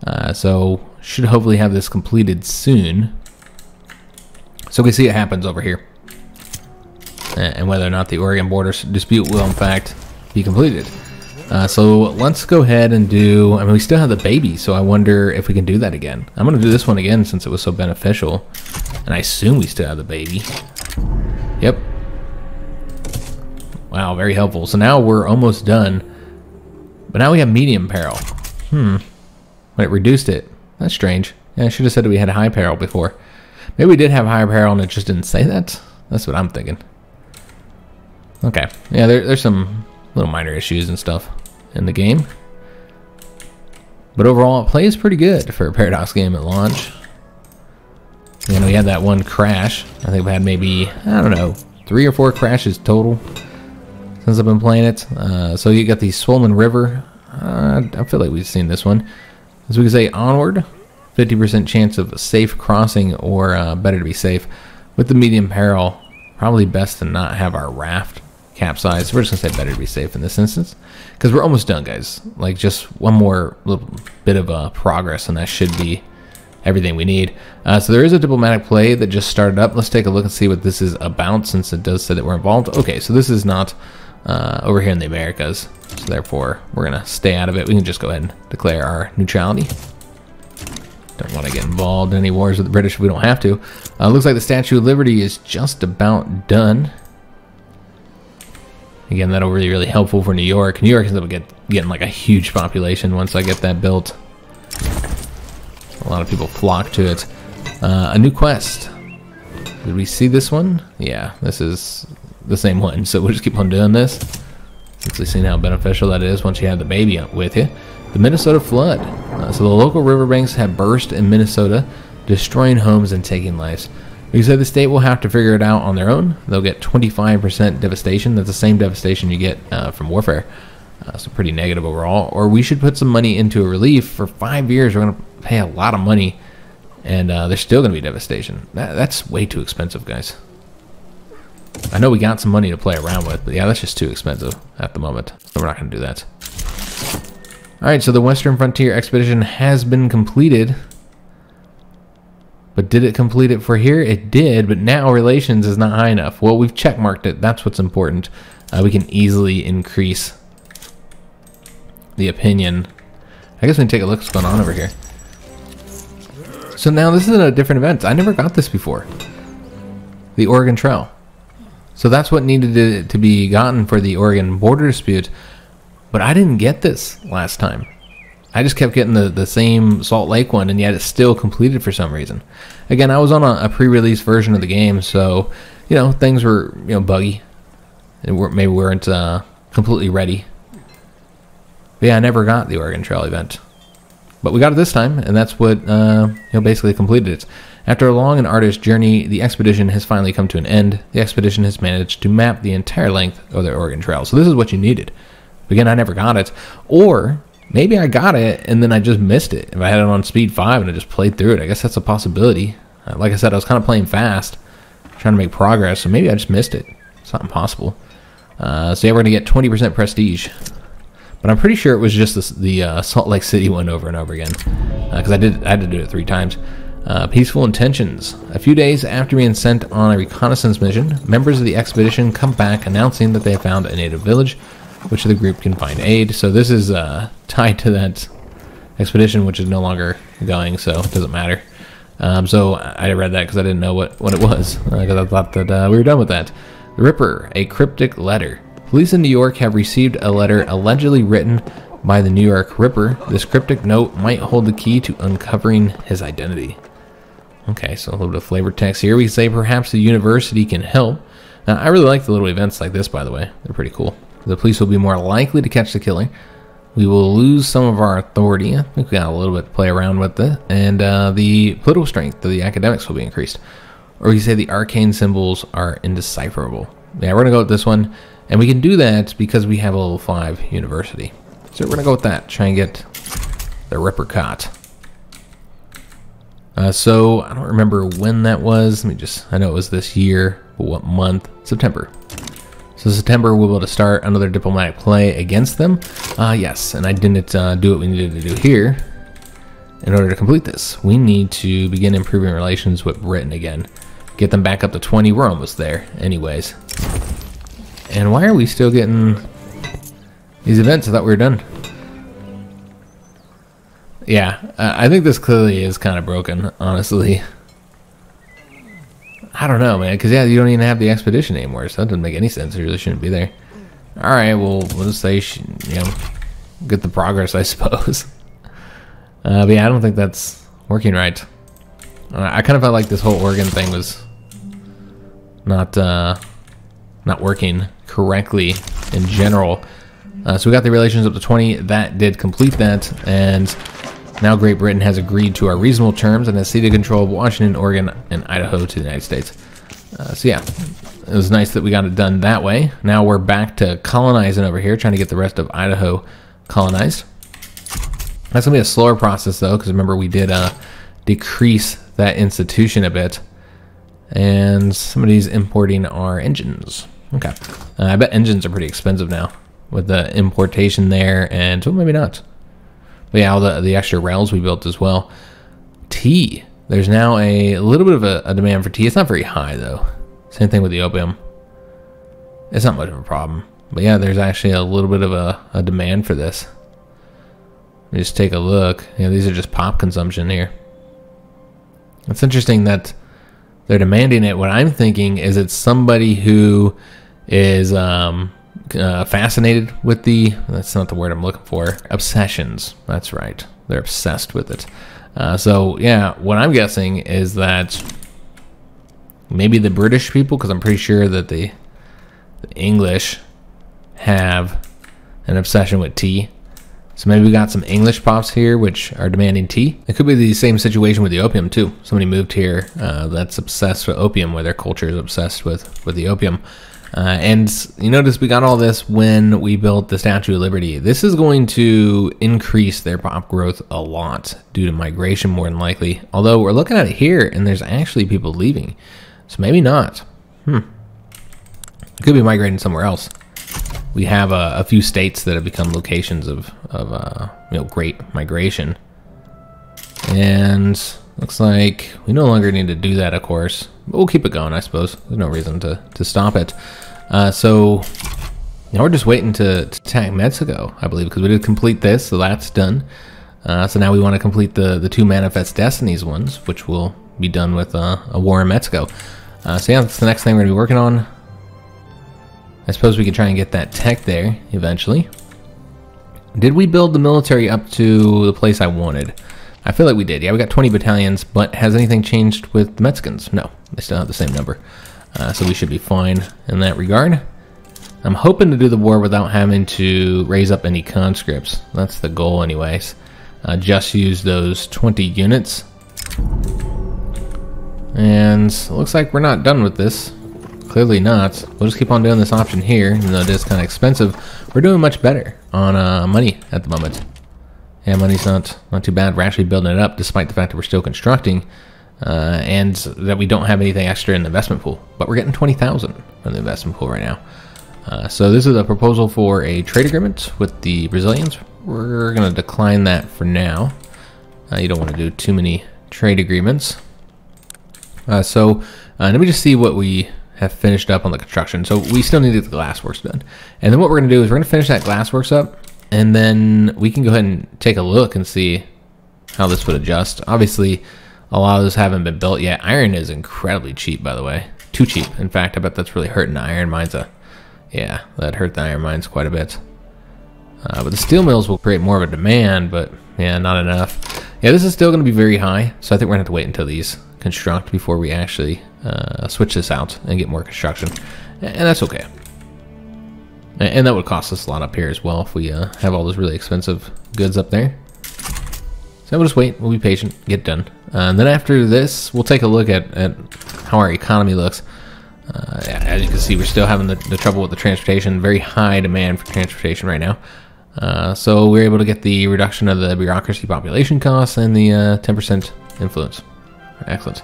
Uh, so should hopefully have this completed soon. So we see what happens over here. And whether or not the Oregon border dispute will, in fact, be completed. Uh, so let's go ahead and do... I mean, we still have the baby, so I wonder if we can do that again. I'm going to do this one again since it was so beneficial. And I assume we still have the baby. Yep, Wow, very helpful. So now we're almost done. But now we have medium peril. Hmm. When it reduced it. That's strange. Yeah, I should have said we had high peril before. Maybe we did have high peril and it just didn't say that? That's what I'm thinking. Okay. Yeah, there, there's some little minor issues and stuff in the game. But overall, it plays pretty good for a Paradox game at launch. Know, we had that one crash. I think we had maybe, I don't know, three or four crashes total since I've been playing it. Uh, so you got the Swollen River. Uh, I feel like we've seen this one. As we can say, onward. 50% chance of safe crossing or uh, better to be safe. With the medium peril, probably best to not have our raft capsized. We're just going to say better to be safe in this instance. Because we're almost done, guys. Like, just one more little bit of uh, progress, and that should be everything we need. Uh, so there is a diplomatic play that just started up. Let's take a look and see what this is about, since it does say that we're involved. Okay, so this is not uh, over here in the Americas. So therefore, we're to stay out of it. We can just go ahead and declare our neutrality. Don't want to get involved in any wars with the British if we don't have to. Uh, looks like the Statue of Liberty is just about done. Again, that'll be really helpful for New York. New York is going to get getting like a huge population once I get that built. A lot of people flock to it. Uh, a new quest. Did we see this one? Yeah, this is the same one. So we'll just keep on doing this. Since we've seen how beneficial that is once you have the baby with you. The Minnesota flood. Uh, so the local riverbanks have burst in Minnesota, destroying homes and taking lives. We said the state will have to figure it out on their own. They'll get 25% devastation. That's the same devastation you get uh, from warfare. Uh, so pretty negative overall. Or we should put some money into a relief. For five years, we're going to pay a lot of money, and uh, there's still going to be devastation. That, that's way too expensive, guys. I know we got some money to play around with, but yeah, that's just too expensive at the moment. So we're not going to do that. Alright, so the Western Frontier Expedition has been completed. But did it complete it for here? It did, but now relations is not high enough. Well, we've checkmarked it. That's what's important. Uh, we can easily increase the opinion. I guess we can take a look what's going on over here. So now this is a different event. I never got this before. The Oregon Trail. So that's what needed to, to be gotten for the Oregon border dispute. But I didn't get this last time. I just kept getting the, the same Salt Lake one, and yet it's still completed for some reason. Again, I was on a, a pre-release version of the game, so you know things were you know buggy, and we're, maybe weren't uh, completely ready. But yeah, I never got the Oregon Trail event, but we got it this time, and that's what uh, you know basically completed it. After a long and arduous journey, the expedition has finally come to an end. The expedition has managed to map the entire length of the Oregon Trail. So this is what you needed. Again, I never got it. Or maybe I got it and then I just missed it. If I had it on speed 5 and I just played through it, I guess that's a possibility. Uh, like I said, I was kind of playing fast, trying to make progress, so maybe I just missed it. It's not impossible. Uh, so yeah, we're going to get 20% prestige. But I'm pretty sure it was just the, uh, Salt Lake City one over and over again. Because uh, I did I had to do it three times. Uh, peaceful intentions. A few days after being sent on a reconnaissance mission, members of the expedition come back announcing that they have found a native village, which the group can find aid. So this is uh, tied to that expedition, which is no longer going, so it doesn't matter. Um, so I read that because I didn't know what, what it was, because uh, I thought that uh, we were done with that. The Ripper, a cryptic letter. Police in New York have received a letter allegedly written by the New York Ripper. This cryptic note might hold the key to uncovering his identity. Okay, so a little bit of flavor text here. We say perhaps the university can help. Now, I really like the little events like this, by the way. They're pretty cool. The police will be more likely to catch the killer. We will lose some of our authority. I think we got a little bit to play around with it. And uh, the political strength of the academics will be increased. Or we say the arcane symbols are indecipherable. Yeah, we're going to go with this one. And we can do that because we have a level 5 university. So we're going to go with that. Try and get the Ripper caught. Uh, so I don't remember when that was. Let me just, I know it was this year, but what month? September. So September we'll be able to start another diplomatic play against them. Uh, yes, and I didn't uh, do what we needed to do here. In order to complete this, we need to begin improving relations with Britain again. Get them back up to 20. We're almost there anyways. And why are we still getting these events? I thought we were done. Yeah, I think this clearly is kind of broken, honestly. I don't know, man, because, yeah, you don't even have the expedition anymore, so that doesn't make any sense. It really shouldn't be there. Alright, well, we'll just say, you know, get the progress, I suppose. Uh, but yeah, I don't think that's working right. Uh, I kind of felt like this whole Oregon thing was not, uh, not working correctly in general. Uh, so we got the relations up to 20. That did complete that, and now Great Britain has agreed to our reasonable terms and has ceded control of Washington, Oregon, and Idaho to the United States. Uh, so yeah, it was nice that we got it done that way. Now we're back to colonizing over here, trying to get the rest of Idaho colonized. That's gonna be a slower process though, because remember we did uh, decrease that institution a bit. And somebody's importing our engines. Okay, uh, I bet engines are pretty expensive now with the importation there, and well, maybe not. Yeah, all the, the extra rails we built as well. Tea. There's now a little bit of a, a demand for tea. It's not very high, though. Same thing with the opium. It's not much of a problem. But yeah, there's actually a little bit of a, a demand for this. Just take a look. Yeah, these are just pop consumption here. It's interesting that they're demanding it. What I'm thinking is it's somebody who is um, uh, fascinated with the that's not the word I'm looking for obsessions. That's right. They're obsessed with it. Uh, so yeah, what I'm guessing is that maybe the British people, because I'm pretty sure that the, the English have an obsession with tea. So maybe we got some English pops here, which are demanding tea. It could be the same situation with the opium too. Somebody moved here uh, that's obsessed with opium, where their culture is obsessed with with the opium. Uh, and you notice we got all this when we built the Statue of Liberty. This is going to increase their pop growth a lot due to migration, more than likely. Although we're looking at it here, and there's actually people leaving, so maybe not. Hmm. It could be migrating somewhere else. We have a few states that have become locations of, of uh, you know, great migration. And looks like we no longer need to do that, of course. But we'll keep it going, I suppose. There's no reason to, to stop it. Uh, so now we're just waiting to, to attack Mexico, I believe, because we did complete this, so that's done. Uh, so now we want to complete the, the two Manifest Destinies ones, which will be done with uh, a war in Mexico. Uh, so yeah, that's the next thing we're going to be working on. I suppose we could try and get that tech there eventually. Did we build the military up to the place I wanted? I feel like we did. Yeah, we got 20 battalions, but has anything changed with the Mexicans? No, they still have the same number. Uh, so we should be fine in that regard. I'm hoping to do the war without having to raise up any conscripts. That's the goal anyways. Uh, just use those 20 units. And looks like we're not done with this. Clearly not. We'll just keep on doing this option here, even though it is kind of expensive. We're doing much better on uh, money at the moment. Yeah, money's not, not too bad. We're actually building it up, despite the fact that we're still constructing uh, and that we don't have anything extra in the investment pool. But we're getting 20000 from the investment pool right now. Uh, so this is a proposal for a trade agreement with the Brazilians. We're going to decline that for now. Uh, you don't want to do too many trade agreements. Uh, so uh, let me just see what we have finished up on the construction. So we still need to get the glassworks done. And then what we're going to do is we're going to finish that glassworks up. And then we can go ahead and take a look and see how this would adjust. Obviously, a lot of those haven't been built yet. Iron is incredibly cheap, by the way. Too cheap. In fact, I bet that's really hurting the iron. Mine's a Yeah, that hurt the iron mines quite a bit. Uh, but the steel mills will create more of a demand, but yeah, not enough. Yeah, this is still going to be very high, so I think we're going to have to wait until these construct before we actually uh, switch this out and get more construction. And that's okay. And that would cost us a lot up here as well if we uh, have all those really expensive goods up there. So we'll just wait, we'll be patient, get done. Uh, and then after this, we'll take a look at, at how our economy looks. Uh, as you can see, we're still having the, the, trouble with the transportation. Very high demand for transportation right now. Uh, so we're able to get the reduction of the bureaucracy population costs and the 10% uh, influence. Excellent.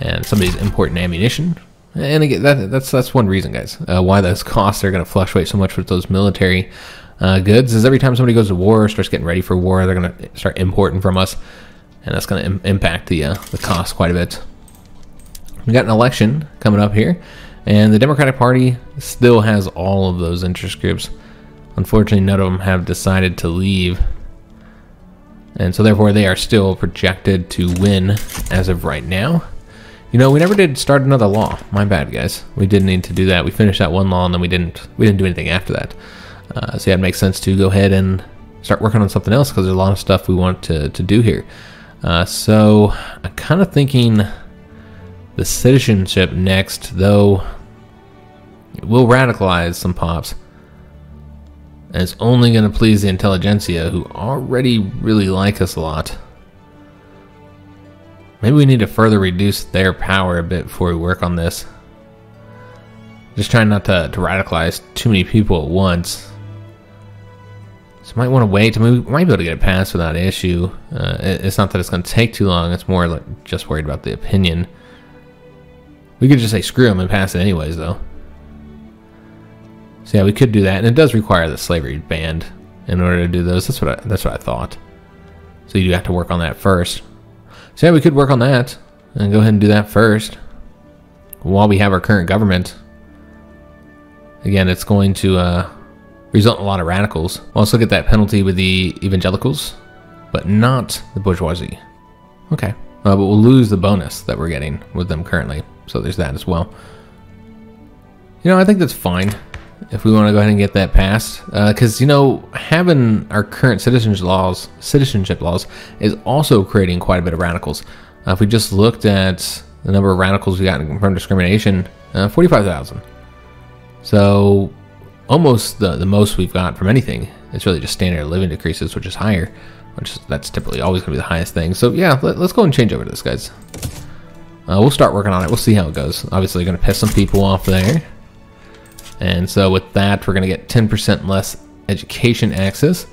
And somebody's important ammunition. And again, that, that's that's one reason, guys, uh, why those costs are going to fluctuate so much with those military uh, goods. Is every time somebody goes to war, starts getting ready for war, they're going to start importing from us, and that's going to Im impact the uh, the cost quite a bit. We got an election coming up here, and the Democratic Party still has all of those interest groups. Unfortunately, none of them have decided to leave. And so therefore they are still projected to win as of right now. You know, we never did start another law. My bad, guys. We didn't need to do that. We finished that one law and then we didn't we didn't do anything after that. Uh, so yeah, it makes sense to go ahead and start working on something else because there's a lot of stuff we want to, to do here. Uh, so I'm kind of thinking the citizenship next, though it will radicalize some pops and it's only going to please the intelligentsia who already really like us a lot. Maybe we need to further reduce their power a bit before we work on this. Just trying not to, to radicalize too many people at once. So might want to wait. Mean, we might be able to get it passed without issue. Uh, it, it's not that it's going to take too long. It's more like just worried about the opinion. We could just say screw them and pass it anyways, though. So yeah, we could do that, and it does require the slavery banned in order to do those. That's what I, that's what I thought. So you do have to work on that first. So yeah, we could work on that and go ahead and do that first while we have our current government. Again, it's going to uh, result in a lot of radicals. We'll also get that penalty with the evangelicals, but not the bourgeoisie. Okay, uh, but we'll lose the bonus that we're getting with them currently. So there's that as well. You know, I think that's fine if we want to go ahead and get that passed, because uh, you know having our current citizenship laws, citizenship laws, is also creating quite a bit of radicals. Uh, if we just looked at the number of radicals we got from discrimination, uh, forty-five thousand. So almost the the most we've got from anything. It's really just standard living decreases, which is higher, which that's typically always going to be the highest thing. So yeah, let, us go and change over to this, guys. Uh, we'll start working on it. We'll see how it goes. Obviously, going to piss some people off there. And so with that, we're going to get 10% less education access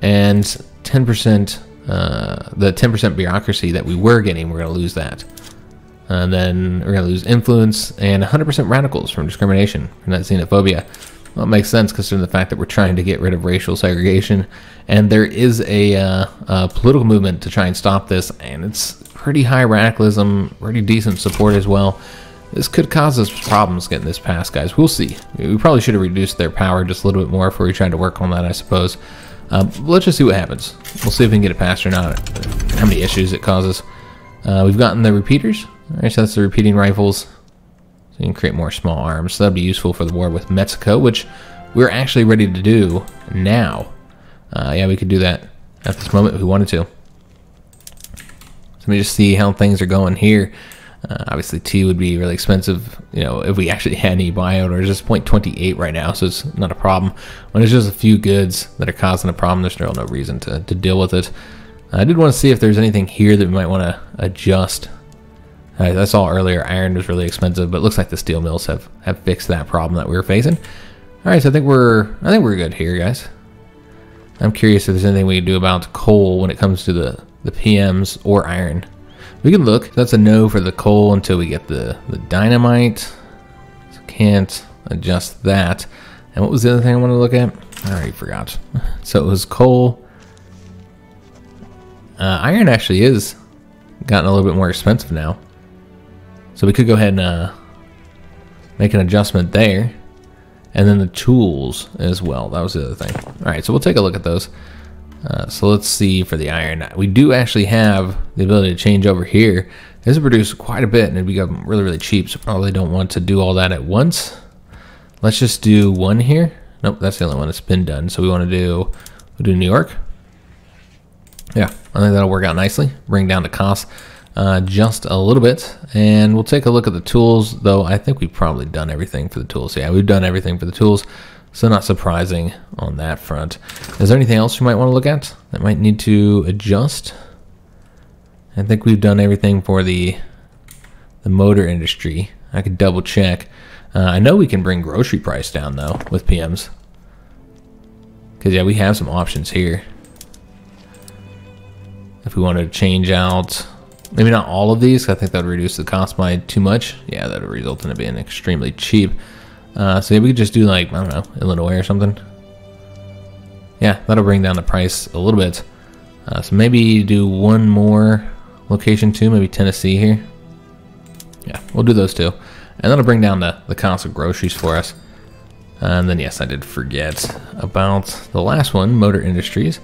and 10%, uh, the 10% bureaucracy that we were getting, we're going to lose that. And then we're going to lose influence and 100% radicals from discrimination, from that xenophobia. Well, it makes sense considering the fact that we're trying to get rid of racial segregation. And there is a, uh, a political movement to try and stop this, and it's pretty high radicalism, pretty decent support as well. This could cause us problems getting this passed, guys. We'll see. We probably should have reduced their power just a little bit more before we tried to work on that, I suppose. Um, let's just see what happens. We'll see if we can get it passed or not, how many issues it causes. Uh, we've gotten the repeaters. All right, so that's the repeating rifles. Can create more small arms. So that'd be useful for the war with Mexico, which we're actually ready to do now. Uh, yeah, we could do that at this moment if we wanted to. So let me just see how things are going here. Uh, obviously, tea would be really expensive, you know, if we actually had any buyout, or just 0.28 right now, so it's not a problem. When it's just a few goods that are causing a problem, there's no, no reason to, to deal with it. I did want to see if there's anything here that we might want to adjust. Uh, I saw earlier iron was really expensive, but looks like the steel mills have, have fixed that problem that we were facing. All right, so I think we're I think we're good here, guys. I'm curious if there's anything we can do about coal when it comes to the the PMs or iron. We can look. That's a no for the coal until we get the, the dynamite. So can't adjust that. And what was the other thing I wanted to look at? I already forgot. So it was coal. Uh, iron actually is gotten a little bit more expensive now. So we could go ahead and uh, make an adjustment there. And then the tools as well. That was the other thing. All right, so we'll take a look at those. Uh, so let's see for the iron. We do actually have the ability to change over here. This will produce quite a bit and it become really, really cheap. So probably don't want to do all that at once. let's just do one here. Nope, that's the only one that's been done. So we want to do, we'll do New York. Yeah, I think that'll work out nicely. Bring down the cost uh, just a little bit. And we'll take a look at the tools, though I think we've probably done everything for the tools. Yeah, we've done everything for the tools. So not surprising on that front. Is there anything else you might want to look at that might need to adjust? I think we've done everything for the the motor industry. I could double check. Uh, I know we can bring grocery price down though with PMs. Because yeah, we have some options here. If we wanted to change out, maybe not all of these, I think that would reduce the cost by too much. Yeah, that would result in it being extremely cheap. Uh, so we could just do like, I don't know, Illinois or something. Yeah, that'll bring down the price a little bit. Uh, so maybe do one more location too, maybe Tennessee here. Yeah, we'll do those two. And that'll bring down the, the cost of groceries for us. And then yes, I did forget about the last one, Motor Industries.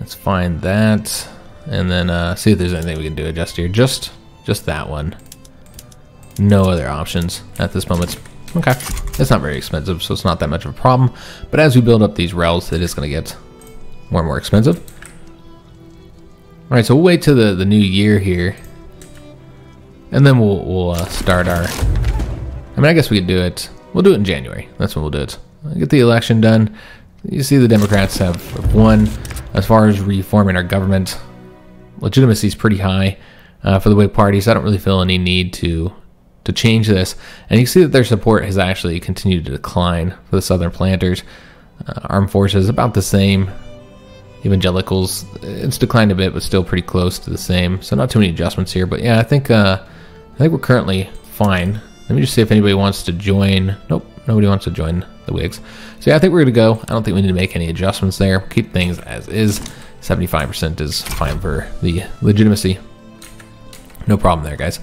Let's find that. And then uh, see if there's anything we can do adjust here. Just just that one. No other options at this moment. Okay, it's not very expensive, so it's not that much of a problem. But as we build up these rails, it is going to get more and more expensive. All right, so we'll wait to the, the new year here. And then we'll, we'll uh, start our... I mean, I guess we could do it... We'll do it in January. That's when we'll do it. Get the election done. You see the Democrats have won as far as reforming our government. Legitimacy is pretty high uh, for the Whig Party, so I don't really feel any need to to change this. And you see that their support has actually continued to decline for the Southern planters. Uh, armed forces about the same. Evangelicals, it's declined a bit, but still pretty close to the same. So not too many adjustments here. But yeah, I think uh, I think we're currently fine. Let me just see if anybody wants to join. Nope, nobody wants to join the Whigs. So yeah, I think we're going to go. I don't think we need to make any adjustments there. Keep things as is. 75% is fine for the legitimacy. No problem there, guys.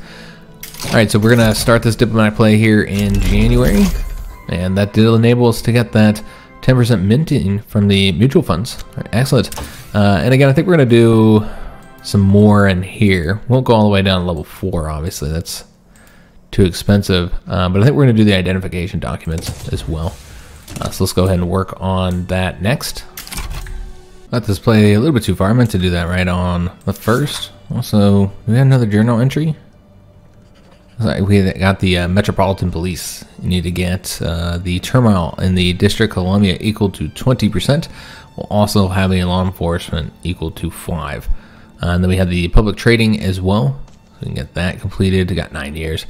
All right, so we're to start this diplomatic play here in January. And that did enable us to get that 10% minting from the mutual funds. Right, excellent. Uh, and again, I think we're to do some more in here. Won't go all the way down to level 4, obviously. That's too expensive. Uh, but I think we're to do the identification documents as well. Uh, so let's go ahead and work on that next. Let this play a little bit too far. I meant to do that right on the first. Also, we had another journal entry. We got the uh, Metropolitan Police. You need to get uh, the turmoil in the District of Columbia equal to 20%, while also having law enforcement equal to 5 uh, And then we have the public trading as well. So we can get that completed. We got 9 years.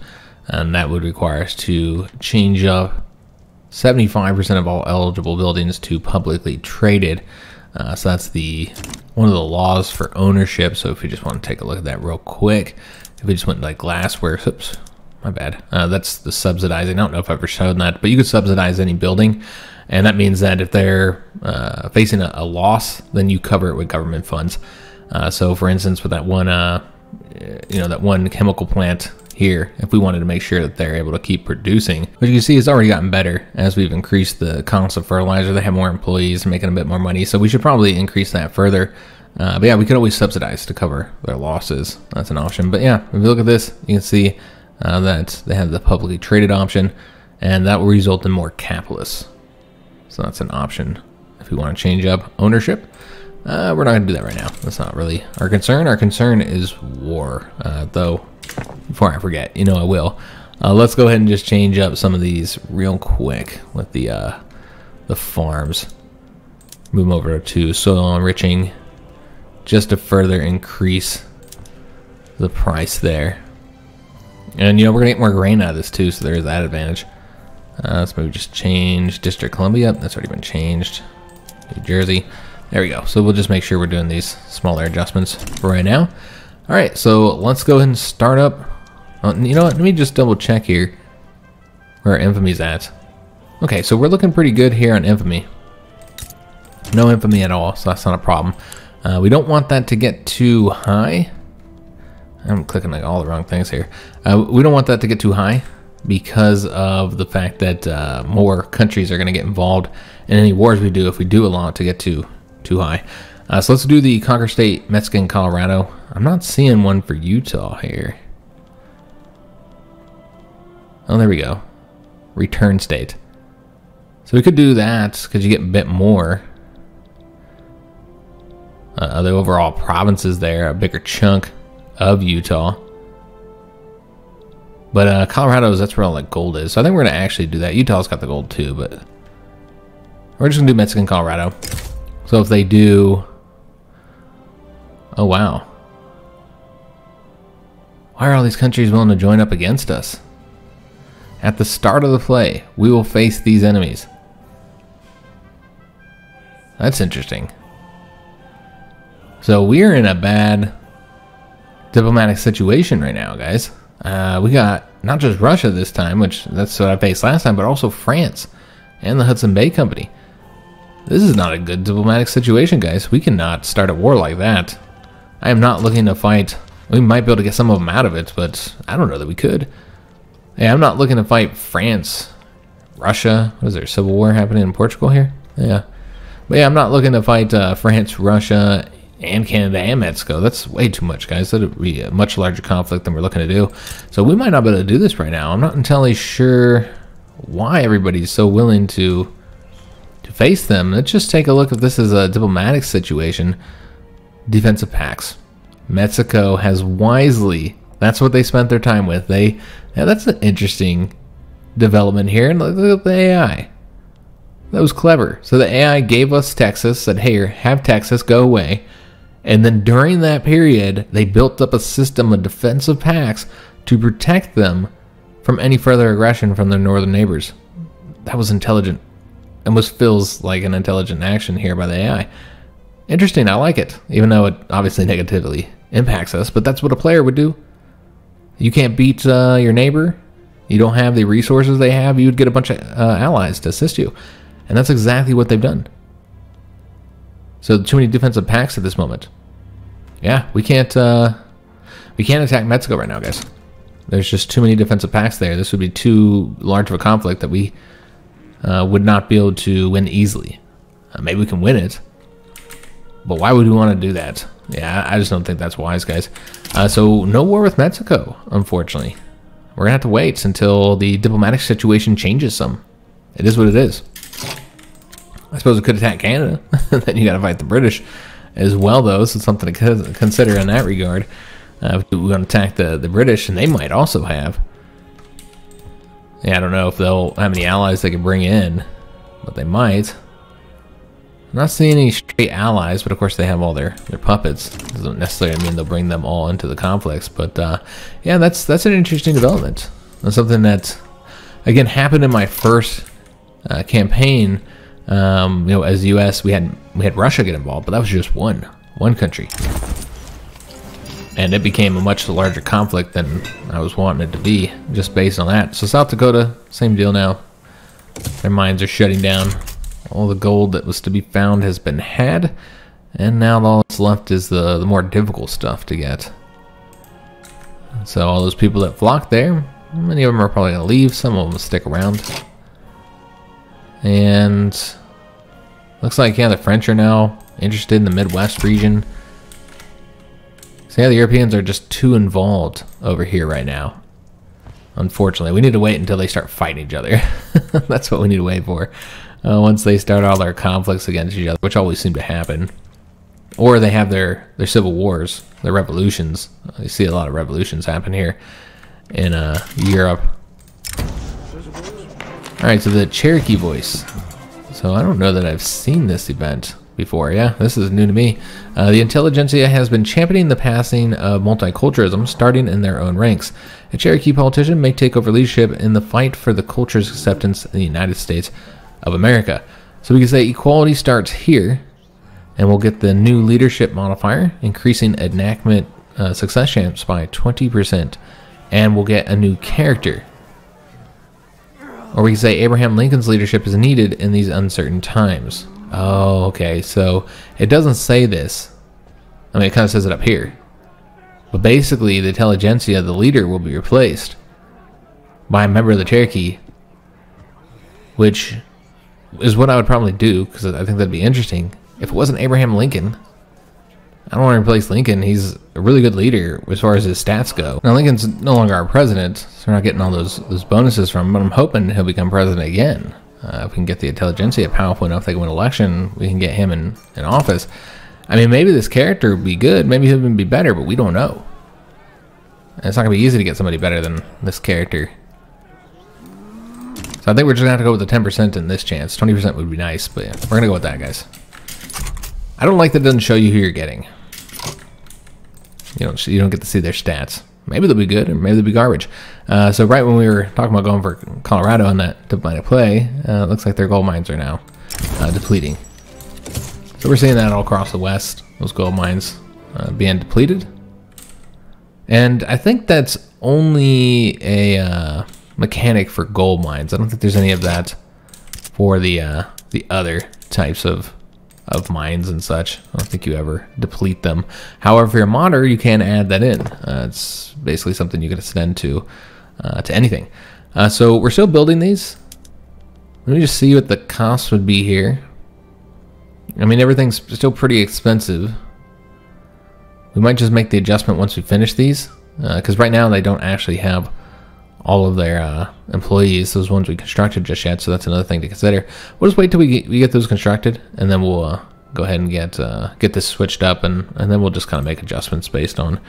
And that would require us to change up 75% of all eligible buildings to publicly traded. Uh, so that's the one of the laws for ownership. So if you just want to take a look at that real quick, if we just went like glassware, oops, my bad. Uh, that's the subsidizing. I don't know if I've ever shown that, but you could subsidize any building. And that means that if they're uh, facing a, a, loss, then you cover it with government funds. Uh, so, for instance, with that one, uh, you know, that one chemical plant here, if we wanted to make sure that they're able to keep producing, which you can see it's already gotten better as we've increased the cost of fertilizer. They have more employees, making a bit more money. So we should probably increase that further. Uh, but yeah, we could always subsidize to cover their losses. That's an option. But yeah, if you look at this, you can see uh, that they have the publicly traded option, and that will result in more capitalists. So that's an option if we want to change up ownership. Uh, we're not going to do that right now. That's not really our concern. Our concern is war. Uh, though, before I forget, you know I will. Uh, let's go ahead and just change up some of these real quick with the uh, the farms. Move them over to soil enriching just to further increase the price there. And you know, we're gonna get more grain out of this too, so there's that advantage. Uh, let's maybe just change District Columbia. That's already been changed. New Jersey. There we go. So we'll just make sure we're doing these smaller adjustments for right now. All right, so let's go ahead and start up. Uh, you know what? Let me just double check here where Infamy's at. Okay, so we're looking pretty good here on Infamy. No Infamy at all, so that's not a problem. Uh, we don't want that to get too high. I'm clicking like all the wrong things here. Uh, we don't want that to get too high because of the fact that uh, more countries are going to get involved in any wars we do if we do allow it to get too too high. Uh, so let's do the Conquer State, Mexican, Colorado. I'm not seeing one for Utah here. Oh, there we go. Return State. So we could do that because you get a bit more. Uh, the overall provinces there, a bigger chunk of Utah. But uh, Colorado's, that's where all the gold is. So I think we're going to actually do that. Utah's got the gold too, but we're just going to do Mexican Colorado. So if they do... Oh, wow. Why are all these countries willing to join up against us? At the start of the play, we will face these enemies. That's interesting. So we're in a bad diplomatic situation right now, guys. Uh, we got not just Russia this time, which that's what I faced last time, but also France and the Hudson Bay Company. This is not a good diplomatic situation, guys. We cannot start a war like that. I am not looking to fight. We might be able to get some of them out of it, but I don't know that we could. Hey, I'm not looking to fight France, Russia. What is there, civil war happening in Portugal here? Yeah. But yeah, I'm not looking to fight uh, France, Russia, and Canada and Mexico. That's way too much, guys. That'd be a much larger conflict than we're looking to do. So we might not be able to do this right now. I'm not entirely sure why everybody's so willing to to face them. Let's just take a look if this is a diplomatic situation. Defensive pacts. Mexico has wisely. That's what they spent their time with. They. That's an interesting development here. And look at the AI. That was clever. So the AI gave us Texas, said, "Hey, have Texas go away." And then during that period, they built up a system of defensive pacts to protect them from any further aggression from their northern neighbors. That was intelligent. Almost feels like an intelligent action here by the AI. Interesting, I like it, even though it obviously negatively impacts us, but that's what a player would do. You can't beat uh, your neighbor, you don't have the resources they have, you would get a bunch of uh, allies to assist you. And that's exactly what they've done. So too many defensive pacts at this moment. Yeah, we can't uh, we can't attack Mexico right now, guys. There's just too many defensive pacts there. This would be too large of a conflict that we uh, would not be able to win easily. Uh, maybe we can win it, but why would we want to do that? Yeah, I just don't think that's wise, guys. Uh, so no war with Mexico, unfortunately. We're gonna have to wait until the diplomatic situation changes some. It is what it is. I suppose it could attack Canada. then you got to fight the British as well, though. So something to consider in that regard. Uh, we're going to attack the, the British, and they might also have. Yeah, I don't know if they'll have any allies they can bring in, but they might. Not seeing any straight allies, but of course they have all their, their puppets. Doesn't necessarily mean they'll bring them all into the conflicts, but uh, yeah, that's that's an interesting development. That's something that, again, happened in my first uh, campaign um, you know, as U.S., we had we had Russia get involved, but that was just one one country, and it became a much larger conflict than I was wanting it to be, just based on that. So South Dakota, same deal now. Their mines are shutting down. All the gold that was to be found has been had, and now all that's left is the the more difficult stuff to get. So all those people that flocked there, many of them are probably gonna leave. Some of them stick around. And looks like, yeah, the French are now interested in the Midwest region. So yeah, the Europeans are just too involved over here right now. Unfortunately, we need to wait until they start fighting each other. That's what we need to wait for. Uh, once they start all their conflicts against each other, which always seem to happen. Or they have their, their civil wars, their revolutions. You see a lot of revolutions happen here in uh, Europe. Alright, so the Cherokee voice. So I don't know that I've seen this event before. Yeah, this is new to me. Uh, the intelligentsia has been championing the passing of multiculturalism, starting in their own ranks. A Cherokee politician may take over leadership in the fight for the culture's acceptance in the United States of America. So we can say equality starts here, and we'll get the new leadership modifier, increasing enactment uh, success chance by 20%, and we'll get a new character or we can say Abraham Lincoln's leadership is needed in these uncertain times. Oh, okay. So it doesn't say this. I mean, it kind of says it up here. But basically, the intelligentsia, the leader, will be replaced by a member of the Cherokee, which is what I would probably do because I think that'd be interesting. If it wasn't Abraham Lincoln, I don't want to replace Lincoln. He's a really good leader as far as his stats go. Now Lincoln's no longer our president, so we're not getting all those those bonuses from him. But I'm hoping he'll become president again. Uh, if we can get the intelligentsia powerful enough, they can win election. We can get him in, in office. I mean, maybe this character would be good. Maybe he'll even be better, but we don't know. And it's not gonna be easy to get somebody better than this character. So I think we're just gonna have to go with the 10% in this chance. 20% would be nice, but yeah, we're gonna go with that, guys. I don't like that it doesn't show you who you're getting. You don't, you don't get to see their stats. Maybe they'll be good, or maybe they'll be garbage. Uh, so right when we were talking about going for Colorado on that to play, uh, looks like their gold mines are now uh, depleting. So we're seeing that all across the west, those gold mines uh, being depleted. And I think that's only a uh, mechanic for gold mines. I don't think there's any of that for the uh, the other types of of mines and such. I don't think you ever deplete them. However, your modder, you can add that in. Uh, it's basically something you can extend to uh, to anything. Uh, so we're still building these. Let me just see what the cost would be here. I mean, everything's still pretty expensive. We might just make the adjustment once we finish these, because uh, right now they don't actually have all of their uh, employees, those ones we constructed just yet. So that's another thing to consider. We'll just wait till we get, we get those constructed, and then we'll uh, go ahead and get uh, get this switched up, and, and then we'll just kind of make adjustments based on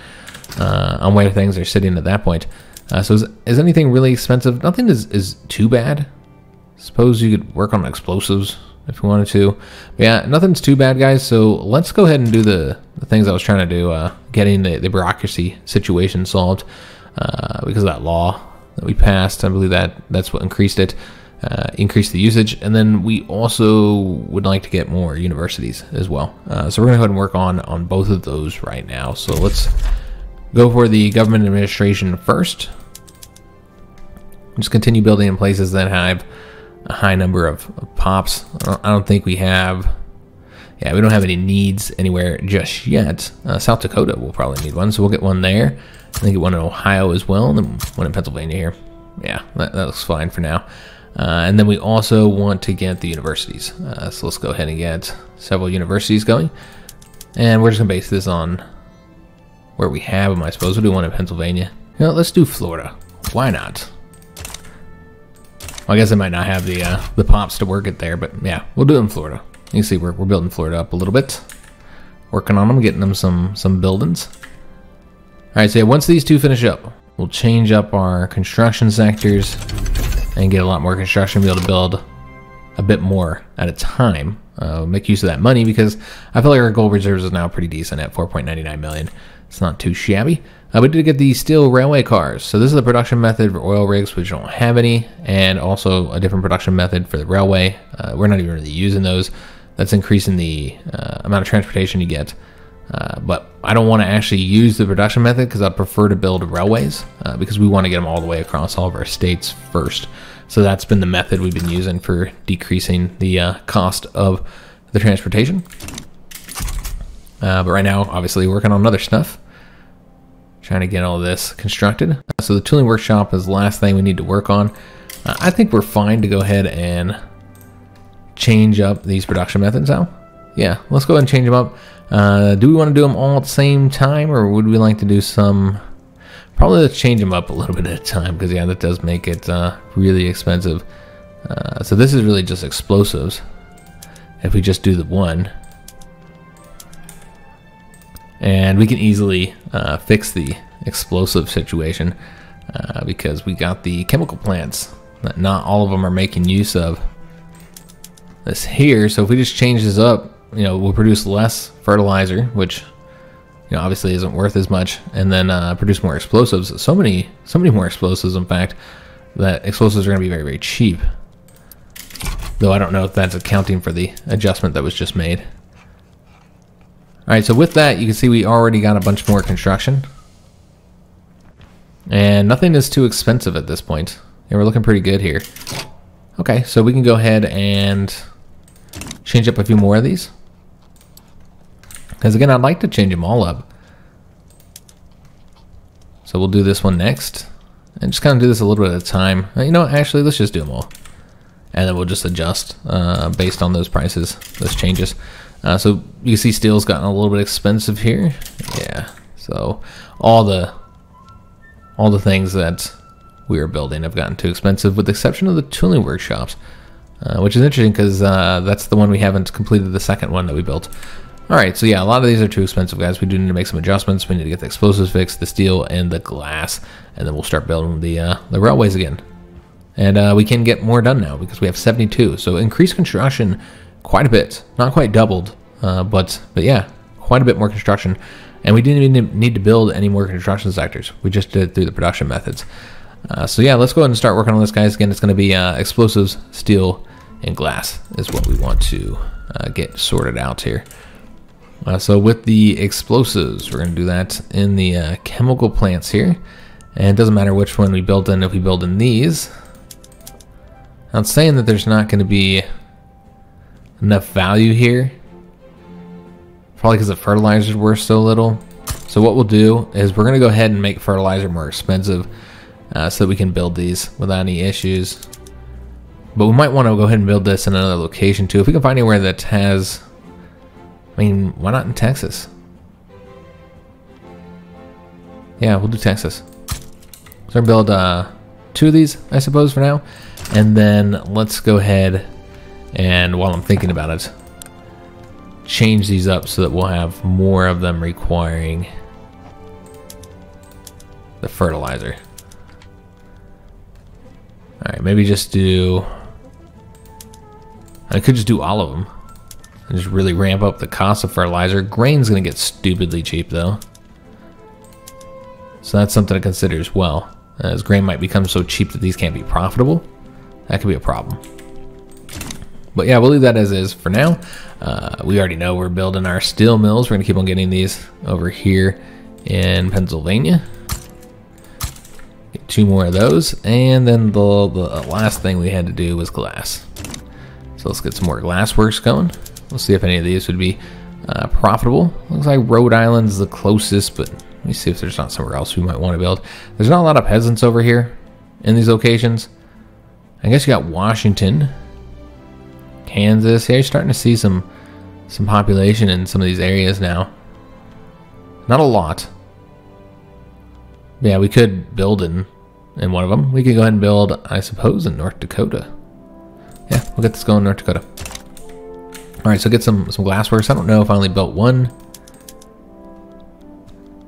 uh, on where things are sitting at that point. Uh, so is, is anything really expensive? Nothing is, is too bad. Suppose you could work on explosives if you wanted to. But yeah, nothing's too bad, guys. So let's go ahead and do the, the things I was trying to do, uh, getting the, the bureaucracy situation solved because of that law that we passed. I believe that that's what increased it, uh, increased the usage. And then we also would like to get more universities as well. Uh, so we're going to go ahead and work on, on both of those right now. So let's go for the government administration first. Just continue building in places that have a high number of, of pops. I don't, I don't, think we have. Yeah, we don't have any needs anywhere just yet. Uh, South Dakota will probably need one, so we'll get one there. I think one in Ohio as well, and then one in Pennsylvania here. Yeah, that, that looks fine for now. Uh, and then we also want to get the universities. Uh, so let's go ahead and get several universities going. And we're just going to base this on where we have them, I suppose. We'll do one in Pennsylvania. You know, let's do Florida. Why not? Well, I guess I might not have the uh, the pops to work it there, but yeah, we'll do it in Florida. You can see we're, we're building Florida up a little bit. Working on them, getting them some, some buildings. Alright, so once these two finish up, we'll change up our construction sectors and get a lot more construction, be able to build a bit more at a time. Uh, make use of that money because I feel like our gold reserves is now pretty decent at 4.99 million. It's not too shabby. Uh, we did get the steel railway cars. So this is the production method for oil rigs, which don't have any, and also a different production method for the railway. Uh, we're not even really using those. That's increasing the uh, amount of transportation you get. Uh, but I don't want to actually use the production method because I prefer to build railways uh, because we want to get them all the way across all of our states first. So that's been the method we've been using for decreasing the uh, cost of the transportation. Uh, but right now, obviously, working on other stuff. Trying to get all this constructed. So the tooling workshop is the last thing we need to work on. Uh, I think we're fine to go ahead and change up these production methods now. Yeah, let's go ahead and change them up. Uh, do we want to do them all at the same time, or would we like to do some? Probably let's change them up a little bit at a time, because yeah, that does make it uh, really expensive. Uh, so this is really just explosives. If we just do the one, and we can easily uh, fix the explosive situation uh, because we got the chemical plants that not all of them are making use of this here. So if we just change this up you know, will produce less fertilizer, which you know obviously isn't worth as much, and then uh, produce more explosives. So many, so many more explosives. In fact, that explosives are going to be very, very cheap. Though I don't know if that's accounting for the adjustment that was just made. All right, so with that, you can see we already got a bunch more construction. And nothing is too expensive at this point. And we're looking pretty good here. Okay, so we can go ahead and change up a few more of these. Because again, I'd like to change them all up. So we'll do this one next. And just kind of do this a little bit at a time. You know, actually, let's just do them all. And then we'll just adjust uh, based on those prices, those changes. Uh, so you see steel's gotten a little bit expensive here. Yeah. So all the all the things that we are building have gotten too expensive with the exception of the tooling workshops. uh, which is interesting because uh, that's the one we haven't completed the second one that we built. All right, so yeah, a lot of these are too expensive, guys. We do need to make some adjustments. We need to get the explosives fixed, the steel, and the glass, and then we'll start building the uh, the railways again. And uh, we can get more done now because we have 72. So increased construction quite a bit, not quite doubled, uh, but but yeah, quite a bit more construction. And we didn't even need to build any more construction sectors. We just did it through the production methods. Uh, so yeah, let's go ahead and start working on this, guys. Again, it's going to be uh, explosives, steel, and glass is what we want to uh, get sorted out here. Uh, so with the explosives, we're going to do that in the uh, chemical plants here. And it doesn't matter which one we build in. If we build in these, I'm saying that there's not going to be enough value here. Probably because the fertilizer's worth so little. So what we'll do is we're going to go ahead and make fertilizer more expensive uh, so that we can build these without any issues. But we might want to go ahead and build this in another location too. If we can find anywhere that has I mean, why not in Texas? Yeah, we'll do Texas. So I'll build uh, two of these, I suppose, for now. And then let's go ahead and, while I'm thinking about it, change these up so that we'll have more of them requiring the fertilizer. Alright, maybe just do... I could just do all of them just really ramp up the cost of fertilizer. Grain's to get stupidly cheap though. So that's something to consider as well. As grain might become so cheap that these can't be profitable, that could be a problem. But yeah, we'll leave that as is for now. Uh, we already know we're building our steel mills. We're to keep on getting these over here in Pennsylvania. Get two more of those. And then the, the last thing we had to do was glass. So let's get some more glass works going. We'll see if any of these would be uh, profitable. Looks like Rhode Island's the closest, but let me see if there's not somewhere else we might want to build. There's not a lot of peasants over here in these locations. I guess you got Washington, Kansas. Yeah, you're starting to see some some population in some of these areas now. Not a lot. Yeah, we could build in in one of them. We could go ahead and build, I suppose, in North Dakota. Yeah, we'll get this going in North Dakota. All right, so get some some glassworks. I don't know if I only built one.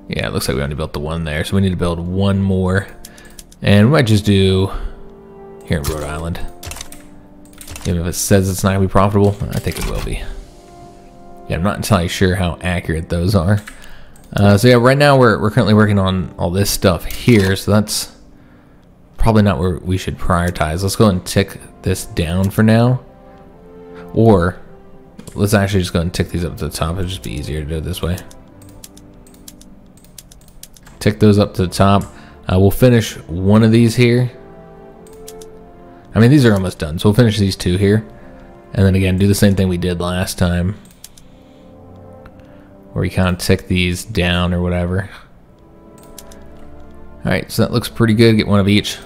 Yeah, it looks like we only built the one there, so we need to build one more. And we might just do here in Rhode Island. Even if it says it's not going to be profitable, I think it will be. Yeah, I'm not entirely sure how accurate those are. Uh, so yeah, right now we're, we're currently working on all this stuff here, so that's probably not where we should prioritize. Let's go and tick this down for now. Or let's actually just go and tick these up to the top. It'll just be easier to do it this way. Tick those up to the top. Uh, we'll finish one of these here. I mean, these are almost done, so we'll finish these two here. And then again, do the same thing we did last time. Where we kind of tick these down or whatever. Alright, so that looks pretty good. Get one of each.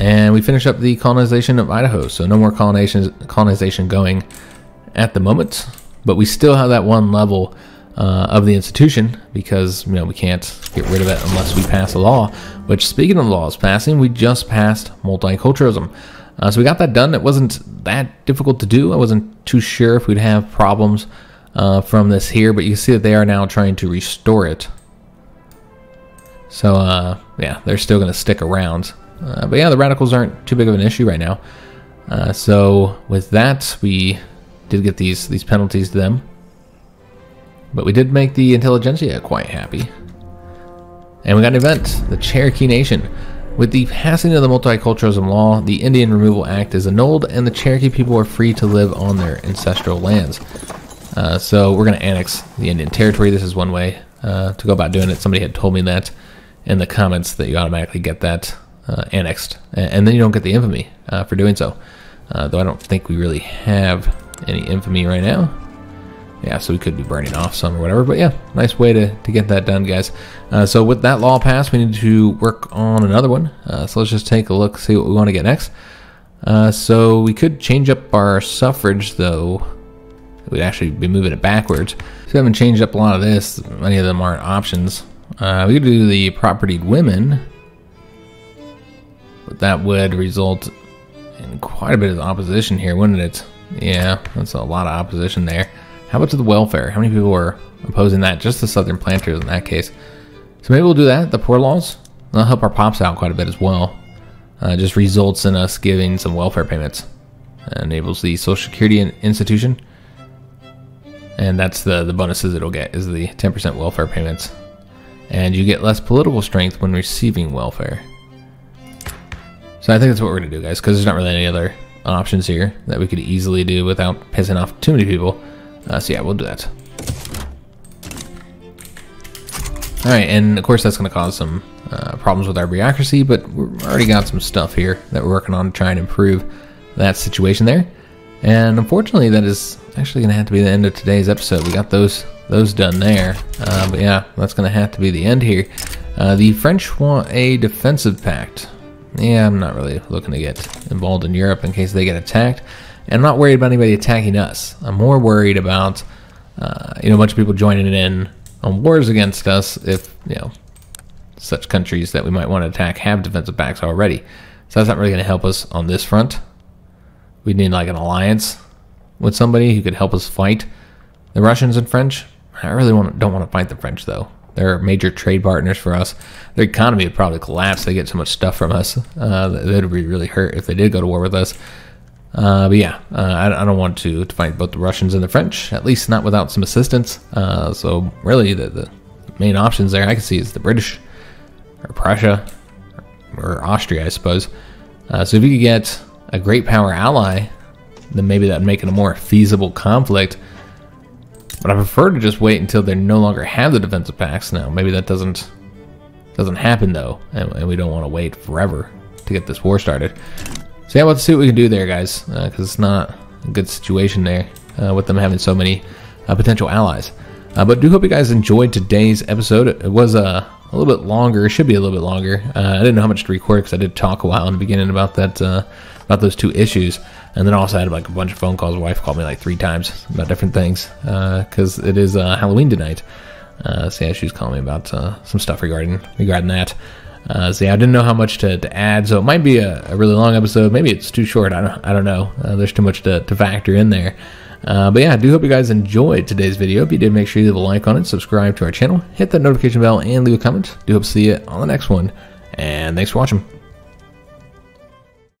And we finish up the colonization of Idaho, so no more colonization, colonization going at the moment. But we still have that one level uh, of the institution because you know we can't get rid of it unless we pass a law. Which, speaking of laws passing, we just passed multiculturalism. Uh, so we got that done. It wasn't that difficult to do. I wasn't too sure if we'd have problems uh, from this here, but you see that they are now trying to restore it. So uh, yeah, they're still going to stick around. Uh, but yeah, the radicals aren't too big of an issue right now. Uh, so with that, we did get these these penalties to them. But we did make the intelligentsia quite happy. And we got an event, the Cherokee Nation. With the passing of the Multiculturalism Law, the Indian Removal Act is annulled, and the Cherokee people are free to live on their ancestral lands. Uh, so we're going to annex the Indian Territory. This is one way uh, to go about doing it. Somebody had told me that in the comments that you automatically get that uh, annexed, and then you don't get the infamy uh, for doing so. Uh, though I don't think we really have any infamy right now. Yeah, so we could be burning off some or whatever. But yeah, nice way to, to get that done, guys. Uh, so with that law passed, we need to work on another one. Uh, so let's just take a look, see what we want to get next. Uh, so we could change up our suffrage, though. We'd actually be moving it backwards. So we haven't changed up a lot of this. Many of them aren't options. we could do the propertied women that would result in quite a bit of opposition here, wouldn't it? Yeah, that's a lot of opposition there. How about to the welfare? How many people are opposing that? Just the southern planters in that case. So maybe we'll do that. The poor laws. That'll help our pops out quite a bit as well. Uh, just results in us giving some welfare payments. Enables the Social Security institution. And that's the, the bonuses it'll get is the 10% welfare payments. And you get less political strength when receiving welfare. So I think that's what we're going to do, guys, because there's not really any other options here that we could easily do without pissing off too many people. Uh, so yeah, we'll do that. Alright, and of course that's going to cause some uh, problems with our bureaucracy, but we've already got some stuff here that we're working on to try and improve that situation there. And unfortunately, that is actually going to have to be the end of today's episode. We got those those done there. Uh, but yeah, that's going to have to be the end here. Uh, the French want a defensive pact. Yeah, I'm not really looking to get involved in Europe in case they get attacked. And I'm not worried about anybody attacking us. I'm more worried about, uh, you know, a bunch of people joining in on wars against us if, you know, such countries that we might want to attack have defensive pacts already. So that's not really going to help us on this front. We need like an alliance with somebody who could help us fight the Russians and French. I really want, don't want to fight the French though. They're major trade partners for us. Their economy would probably collapse. They get so much stuff from us. Uh, that would be really hurt if they did go to war with us. Uh, but yeah, uh, I, I, don't want to, to fight both the Russians and the French, at least not without some assistance. Uh, so really, the, the main options there I can see is the British, or Prussia, or Austria, I suppose. Uh, so if you could get a great power ally, then maybe that would make it a more feasible conflict. But I prefer to just wait until they no longer have the defensive pacts Now, maybe that doesn't doesn't happen though, and, and we don't want to wait forever to get this war started. So yeah, let's see what we can do there, guys, because uh, it's not a good situation there uh, with them having so many uh, potential allies. Uh, but do hope you guys enjoyed today's episode. It was uh, a little bit longer. It should be a little bit longer. Uh, I didn't know how much to record because I did talk a while in the beginning about that about those two issues. And then also I had like a bunch of phone calls. My wife called me like three times about different things because uh, it is uh, Halloween tonight. Uh, so yeah, she was calling me about uh, some stuff regarding regarding that. Uh, so yeah, I didn't know how much to, to add, so it might be a, a, really long episode. Maybe it's too short. I don't I don't know. Uh, there's too much to, to factor in there. Uh, but yeah, I do hope you guys enjoyed today's video. If you did, make sure you leave a like on it, subscribe to our channel, hit that notification bell, and leave a comment. Do hope to see you on the next one. And thanks for watching.